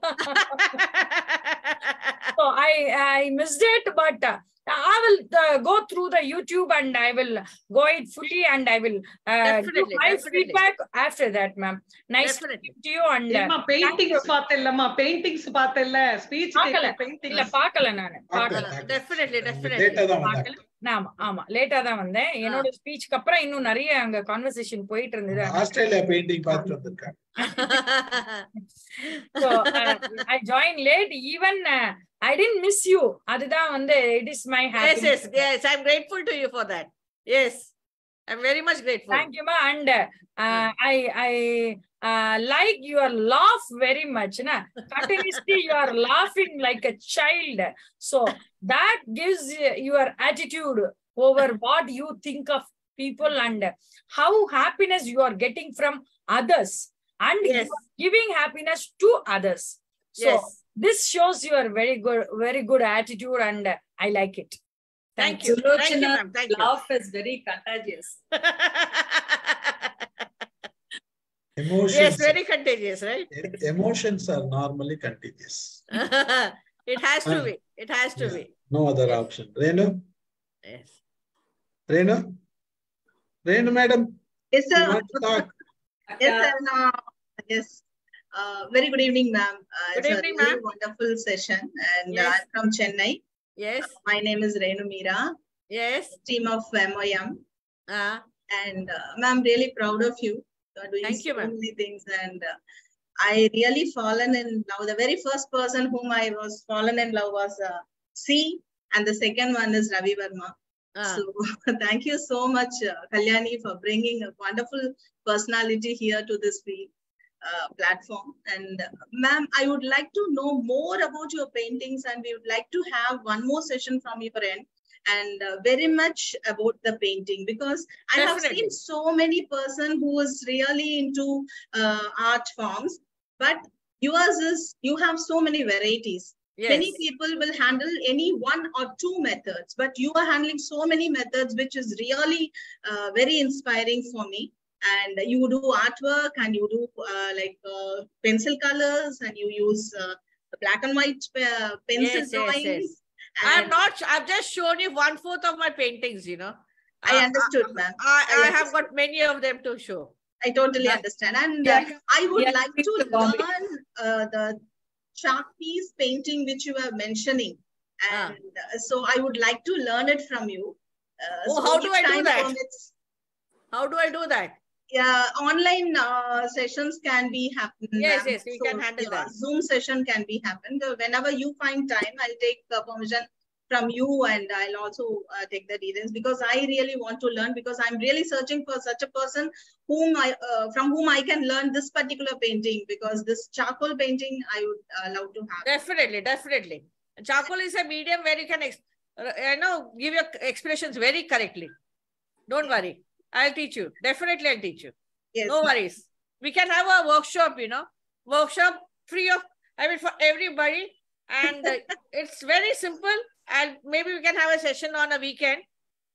M: I I missed it, but uh, I will uh, go through the YouTube and I will go it fully and I will uh, give my
A: definitely.
M: feedback after that, ma'am. Nice to
A: Definitely.
M: meet you and uh,
F: paintings பார்த்தேல்லம்மா paintings பார்த்தேல்ல speech
M: பார்க்கல இல்ல பார்க்கல நானு பார்க்கல
A: Definitely, definitely.
M: ஆமா ஆமா லேட்டா தான் வந்தேன் என்னோட ஸ்பீச்சுக்கு அப்புறம் இன்னும் நிறைய அங்க கான்வர்சேஷன் போயிட்டு இருந்தது
B: ஆஸ்திரேலியா பெயிண்டிங் பார்த்துட்டு வந்திருக்காங்க
M: so uh, I joined late even uh, I didn't miss you. Adida Vande, it is my happiness.
A: Yes, yes, yes. I'm grateful to you for that. Yes. I'm very much grateful.
M: Thank you, ma. And uh, yeah. I I uh, like your laugh very much. Na? Continuously, you are laughing like a child. So that gives your attitude over what you think of people and how happiness you are getting from others and
A: yes.
M: giving happiness to others. So
A: yes
M: this shows your very good, very good attitude, and I like it.
A: Thank you. Thank you,
C: Sulochana
A: ma'am. Thank you.
C: laugh is very contagious. (laughs)
B: Emotions,
A: Yes, very contagious, right?
B: emotions are normally contagious. (laughs)
A: it has to
B: Uh,
A: be. It has to
B: yeah.
A: be.
B: No other option. Renu?
A: Yes.
B: Renu? Renu, madam?
G: Yes,
B: You want to talk?
G: Yes, sir. No, yes. Uh, very good evening, ma'am. Uh,
A: Good
G: it's
A: evening,
G: a really wonderful session. And uh,
A: Yes.
G: I'm from Chennai.
A: Yes.
G: My name is Renu Meera,
A: Yes.
G: team of MOM.
A: Uh,
G: And uh, ma'am, really proud of you. You are doing
A: Thank you,
G: so
A: ma'am.
G: many things. And uh, I really fallen in love. The very first person whom I was fallen in love was uh, C. And the second one is Ravi Varma.
A: uh,
G: So (laughs) thank you so much, uh, Kalyani, for bringing a wonderful personality here to this week, uh, platform. And ma'am, I would like to know more about your paintings and we would like to have one more session from your end and uh, very much about the painting because I have seen so many person who is really into uh, art forms, but yours is, you have so many varieties.
A: yes.
G: Many people will handle any one or two methods, but you are handling so many methods, which is really uh, very inspiring for me. And you do artwork and you do uh, like uh, pencil colors and you use uh, black and white uh, pencil
A: Yes, yes,
G: drawings.
A: yes. I'm
G: And
A: not, I've just shown you one fourth of my paintings, you know.
G: I
A: Uh,
G: understood, ma'am.
A: I,
G: I
A: I have
G: understood.
A: got many of them to show.
G: I totally
A: Yeah.
G: understand. And
C: Yeah.
G: uh, I would
C: Yeah,
G: like to learn uh, the chalk piece painting which you were mentioning.
A: Ah.
G: And uh, so I would like to learn it from you. Uh,
A: Oh,
G: so
A: how do I do that? How do I do that?
G: Yeah, online uh, sessions can be happen.
A: Yes, yes, we can handle
G: yeah,
A: that.
G: Zoom session can be happen. Uh, Whenever you find time, I'll take uh, permission from you and I'll also uh, take the details because I really want to learn because I'm really searching for such a person whom I uh, from whom I can learn this particular painting because this charcoal painting I would uh, love to have.
A: Definitely, definitely. Charcoal is a medium where you can, ex- uh, you know, give your expressions very correctly. Don't worry. I'll teach you. Definitely, I'll teach you.
G: Yes,
A: No worries. We can have a workshop, you know, workshop free of, I mean, for everybody. And uh, (laughs) it's very simple. And maybe we can have a session on a weekend.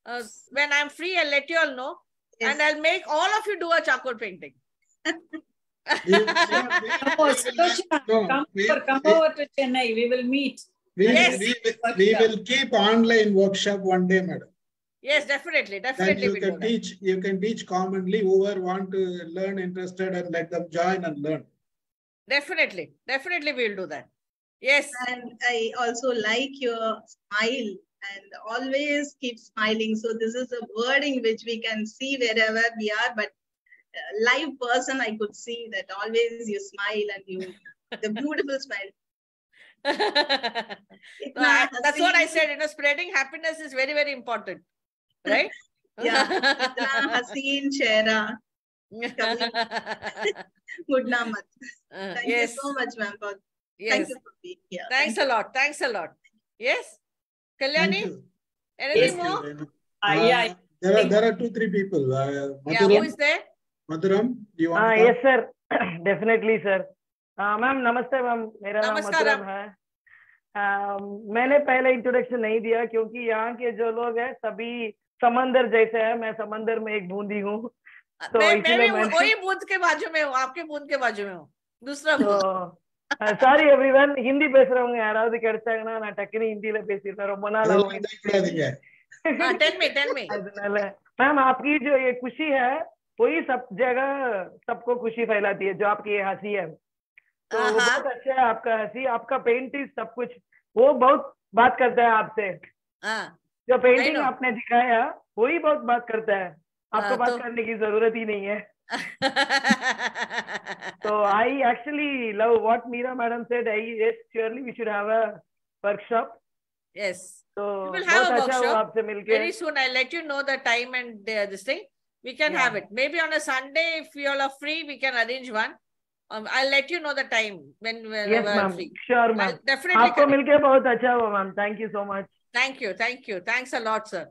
A: Uh, when I'm free, I'll let you all know.
G: Yes.
A: And I'll make all of you do a charcoal painting.
B: You-
C: Sulochana,
B: No,
C: come, over, over to Chennai. We will meet.
B: We,
A: Yes.
B: we, will- we will keep online workshop one day, madam.
A: Yes, definitely.
B: That
A: Definitely.
B: you
A: we'll do
B: can
A: that.
B: teach, you can teach commonly whoever want to learn interested and let them join and learn.
A: Definitely. Definitely, we'll do that. Yes.
G: And I also like your smile and always keep smiling. So this is a wording which we can see wherever we are, but live person, I could see that always you smile and you, the beautiful smile. (laughs)
A: No, I- that's what I said. You know, spreading happiness is very, very important, right?
G: Yeah, Chehra. Good namat.
A: Uh,
G: Thank
A: yes.
G: you so much, ma'am. For,
A: Yes.
G: Thank you for being here.
A: Thanks
G: Thank
A: a lot. Thanks a lot. Yes. Kalyani, anything
B: you,
A: more?
B: Renu.
C: Uh,
B: Uh,
C: yeah,
B: There are, there are two, three people. Uh,
A: Yeah, who is there?
B: Madhuram, do you want
I: हाँ
B: to
I: yes sir definitely sir ma'am नमस्ते ma'am मेरा नाम। मधुरम है अम, मैंने पहले introduction नहीं दिया क्योंकि यहाँ के जो लोग हैं सभी समंदर जैसे हैं मैं समंदर में एक बूंदी हूँ तो
A: मैं मैं
I: इसीलिए
A: भी
I: मैंने
A: वही बूंद के बाजू में हूँ आपके बूंद के बाजू में हूँ दूसरा
I: तो
A: बूंद
I: சாரி எவ்ரிவன் ஹிந்தி பேசுறவங்க யாராவது கிடைச்சாங்கன்னா நான் டக்குனு ஹிந்தில பேசிடுறேன் ரொம்ப நாள்
B: அதெல்லாம்
I: ஆகும்
B: பயப்படாதீங்க.
A: हाँ टेल मी टेल मी
I: அதனால मैम आपकी जो ये खुशी है वही सब जगह सबको खुशी फैलाती है जो आपकी ये हंसी है तो वो
A: हाँ।
I: बहुत अच्छा है आपका हंसी आपका पेंट ही सब कुछ वो बहुत बात करता है आपसे
A: हाँ
I: जो पेंटिंग आपने दिखाया वो ही बहुत बात करता है। आपको बात करने की ज़रूरत ही नहीं है। (laughs) तो I actually love what Meera madam said I yes surely we should have a workshop
A: yes तो
I: बहुत अच्छा हुआ आपसे
A: very soon I let you know the time and this thing we can have it maybe on a Sunday if you all are free we can arrange one I let you know the time when we
I: are
A: free
I: sure ma'am आपको मिलके बहुत अच्छा हुआ ma'am thank you so much
A: Thank you. Thank you. Thanks a lot, sir.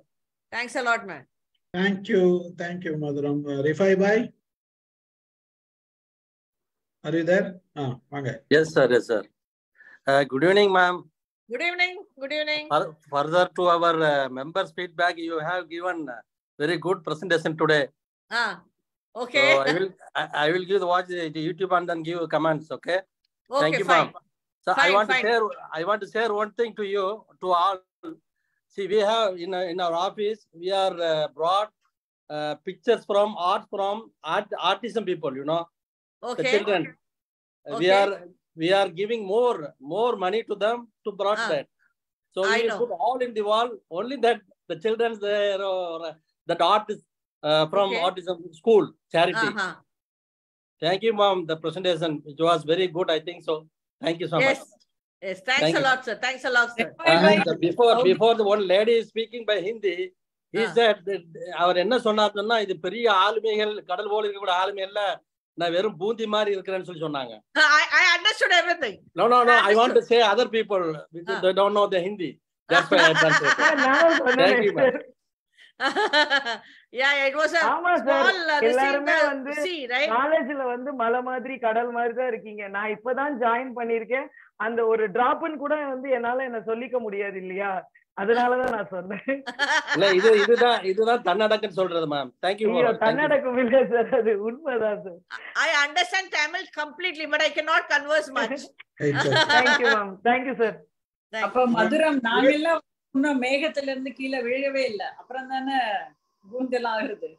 A: Thanks a lot, man.
B: Thank you. Thank you, Madhuram. Uh, Rifai Bhai? Are you there? Ah, okay.
N: Yes, sir. Yes, sir. Uh, good evening, ma'am.
A: Good evening. Good evening.
N: For, further to our uh, members' feedback, you have given uh, very good presentation today.
A: Ah, okay.
N: So I will I, I, will give the watch uh, the YouTube and then give comments. Okay.
A: okay
N: Thank
A: you,
N: ma'am. So
A: fine,
N: I
A: want
N: to share I want to share one thing to you to all See, we have in our, in our office we are uh, brought uh, pictures from art from art artisan people. You know, the children. Uh, We are we are giving more more money to them to brought
A: Ah,
N: that. So
A: I
N: we
A: know.
N: put all in the wall. Only that the children's there or uh, that art is uh, from
A: Okay.
N: autism school charity.
A: uh-huh.
N: Thank you, mom. The presentation it was very good. I think so. Thank you so
A: yes
N: much.
A: Yes thanks
N: Thank
A: a
N: you.
A: lot sir thanks a lot sir
N: And before before the one lady is speaking by Hindi, he
A: Ah.
N: said that அவர் என்ன சொன்னாருன்னா இது பெரிய ஆளுமைகள் கடல் போல இருக்கக்கூடிய ஆளுமை இல்ல நான் வெறும் பூந்தி மாதிரி இருக்கிறேன்னு சொல்லி சொன்னாங்க
A: i i understood everything
N: No, no, no.
A: I
N: I want to say other people because
A: Ah.
N: they don't know the Hindi. That's why I translated. Thank you, ma'am.
I: காலேஜ்ல வந்து மலை மாதிரி கடல் மாதிரி இருக்கீங்க. நான் இப்பதான் ஜாயின் பண்ணிருக்கேன் அந்த ஒரு டிராப்னு கூட வந்து என்னால என்ன சொல்லிக்க முடியாது இல்லையா? அதனாலதான் நான் சொன்னேன்.
N: இதுதான் இதுதான் சொல்றது மேம் தேங்க்
I: யூ தன்னடக்கம் சார் அது உண்மைதான் sir
A: I understand Tamil completely but I can not converse much
I: you ma'am thank you
A: sir
C: அப்ப மதுரம் நாமெல்லாம் இன்னும் மேகத்துல இருந்து கீழே விழவே இல்ல. அப்புறம் தானே கூந்தல் ஆகுறது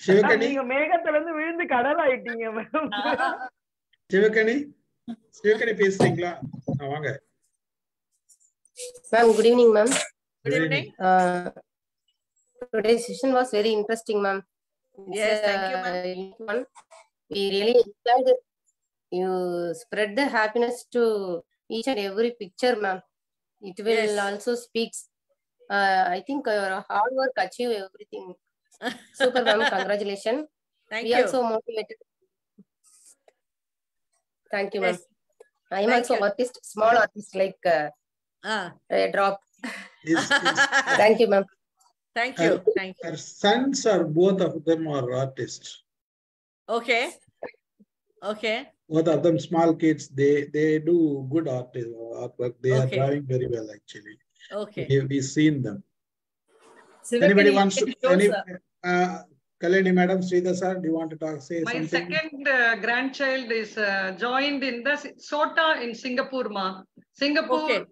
B: சிவகணி
I: நீங்க மேகத்துல இருந்து விழுந்து கடல் ஆயிட்டீங்க மேம்
B: சிவகணி சிவகணி பேசுறீங்களா வாங்க
O: evening, ma'am.
A: Good evening.
O: Uh, today's session was very interesting, ma'am. It's,
A: Yes, thank you, ma'am.
O: uh. We really enjoyed it. You spread the happiness to each and every picture, ma'am. It will
A: Yes.
O: also speaks. Uh, I think your hard work achieve everything. Super, ma'am. Congratulations.
A: Thank
O: we
A: you.
O: so motivated. Thank you, ma'am.
A: Yes.
O: I am
A: Thank
O: also
A: you.
O: artist, small artist like uh,
A: Ah,
O: a drop.
B: Is, is, (laughs)
O: Thank you, ma'am.
A: thank
B: her,
A: you. Thank you.
B: her sons are both of them are artists.
A: Okay. Okay.
B: Both of them small kids. They they do good art artwork. They are
A: Okay.
B: drawing very well actually.
A: Okay.
B: We we seen them.
C: Sivakani,
B: Anybody wants to? Any,
C: sir?
B: Uh, Kalani madam, Sridhar sir, do you want to talk? Say
F: My
B: something.
F: second uh, grandchild is uh, joined in the SOTA in Singapore, ma. Singapore
A: Okay.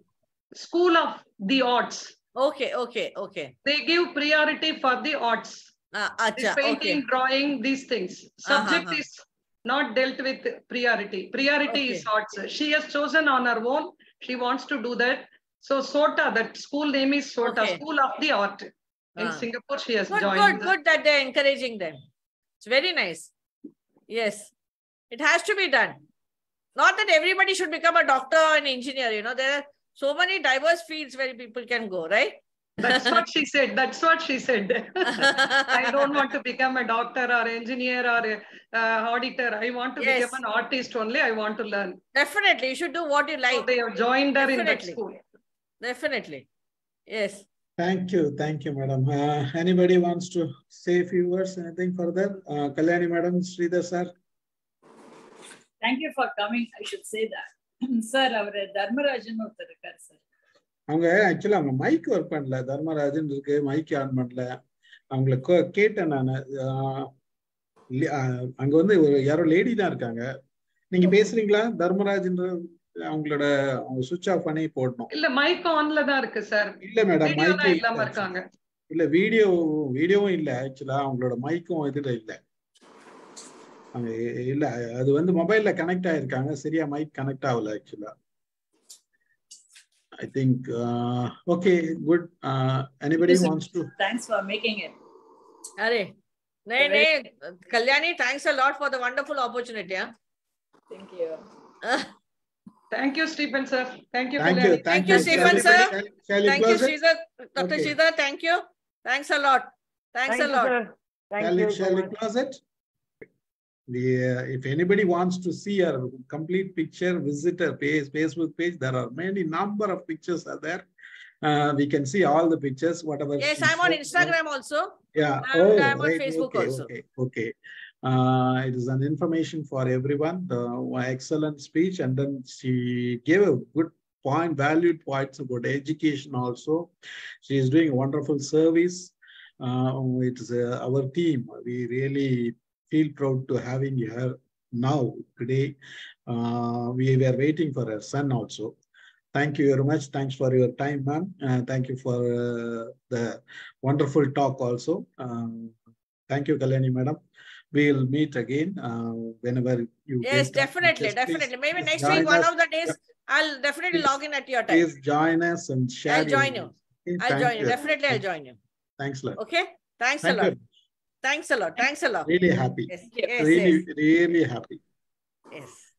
F: School of the Arts.
A: Okay. Okay. Okay.
F: They give priority for the arts.
A: Ah,
F: This
A: acha.
F: painting,
A: Okay.
F: drawing, these things. Subject
A: Uh-huh.
F: is not dealt with priority. Priority is arts. She has chosen on her own. She wants to do that. So SOTA, that school name is SOTA,
A: Okay.
F: School of the Art. In
A: Ah.
F: Singapore, she has
A: Good,
F: joined.
A: good, good that they're encouraging them. It's very nice. Yes, it has to be done. Not that everybody should become a doctor or an engineer, you know, there are so many diverse fields where people can go, right?
F: That's what she said. That's what she said. (laughs) I don't want to become a doctor or engineer or a uh, auditor. I want to
A: Yes.
F: become an artist only. I want to learn.
A: Definitely, you should do what you like.
F: So they have joined her in that school.
A: Definitely. Yes.
B: Thank you, thank you, madam. Uh, anybody wants to say a few words, anything further? Uh, Kalyani, madam, Sridhar, sir.
C: Thank you for coming. I should say that. Sir அவர் தர்மராஜன் ஒருத்தர் இருக்கார் sir
B: அவங்க ஆக்சுவலா அவங்க mic work பண்ணல தர்மராஜன் இருக்கு mic on பண்ணல அவங்கள கேட்டேன் நான் அங்க வந்து ஒரு யாரோ லேடி தான் இருக்காங்க நீங்க பேசுறீங்களா தர்மராஜன் அவங்களோட அவங்க சுவிட்ச் ஆஃப் பண்ணி போடணும்
F: இல்ல மைக் ஆன்ல தான் இருக்கு சார்
B: இல்ல மேடம் மைக்
F: இல்லாம இருக்காங்க
B: இல்ல வீடியோ வீடியோவும் இல்ல ஆக்சுவலா அவங்களோட மைக்கும் இதுல இல்ல அங்க இல்ல அது வந்து மொபைல்ல கனெக்ட் ஆயிருக்காங்க சரியா மைக் கனெக்ட் ஆகல ஆக்சுவலா I think okay good
C: anybody
B: wants to
C: Thanks for making it.
A: Arey. Nay, nay, Kalyani, thanks a lot for the wonderful opportunity. Huh?
C: Thank you. (laughs)
F: Thank you, Stephen sir. Thank you,
B: Thank you,
F: Kalyani.
B: thank
A: you,
B: you.
A: Stephen, sir.
B: shall- shall
A: Thank you,
B: close it?
A: Sridhar. Dr.
B: Okay.
A: Sridhar, thank you. Thanks a lot. Thanks
I: Thank
A: a lot.
I: sir. Thank
B: Shall
I: you
B: we, shall we close it? The, uh, if anybody wants to see our complete picture, visit our page, Facebook page. There are many number of pictures are there. Uh, we can see all the pictures, whatever.
A: Yes, I'm on. Instagram also.
B: Yeah.
A: And
B: oh,
A: I'm on
B: right.
A: Facebook
B: okay,
A: also.
B: Okay. Okay. Uh, it is an information for everyone. The excellent speech, and then she gave a good point, valued points about education. Also, she is doing a wonderful service. Uh, it's uh, our team. We really feel proud to having her now today. Uh, we were waiting for her son also. Thank you very much. Thanks for your time, ma'am. Uh, thank you for uh, the wonderful talk also. Um, thank you, Kalyani, madam. We'll meet again uh, whenever you
A: Yes,
B: the
A: definitely.
B: Please-
A: definitely. Maybe next week, one of the days, I'll definitely
B: Please-
A: log in at your time.
B: Please join us and share.
A: I'll join you.
B: Okay,
A: I'll join you. Definitely, I'll join you.
B: Thanks a lot.
A: Okay. Thanks
B: Thank
A: a lot.
B: you.
A: Thanks a lot. Thanks a lot.
B: Really happy.
A: Yes, yes,
B: Really,
A: yes.
B: really happy.
A: yes.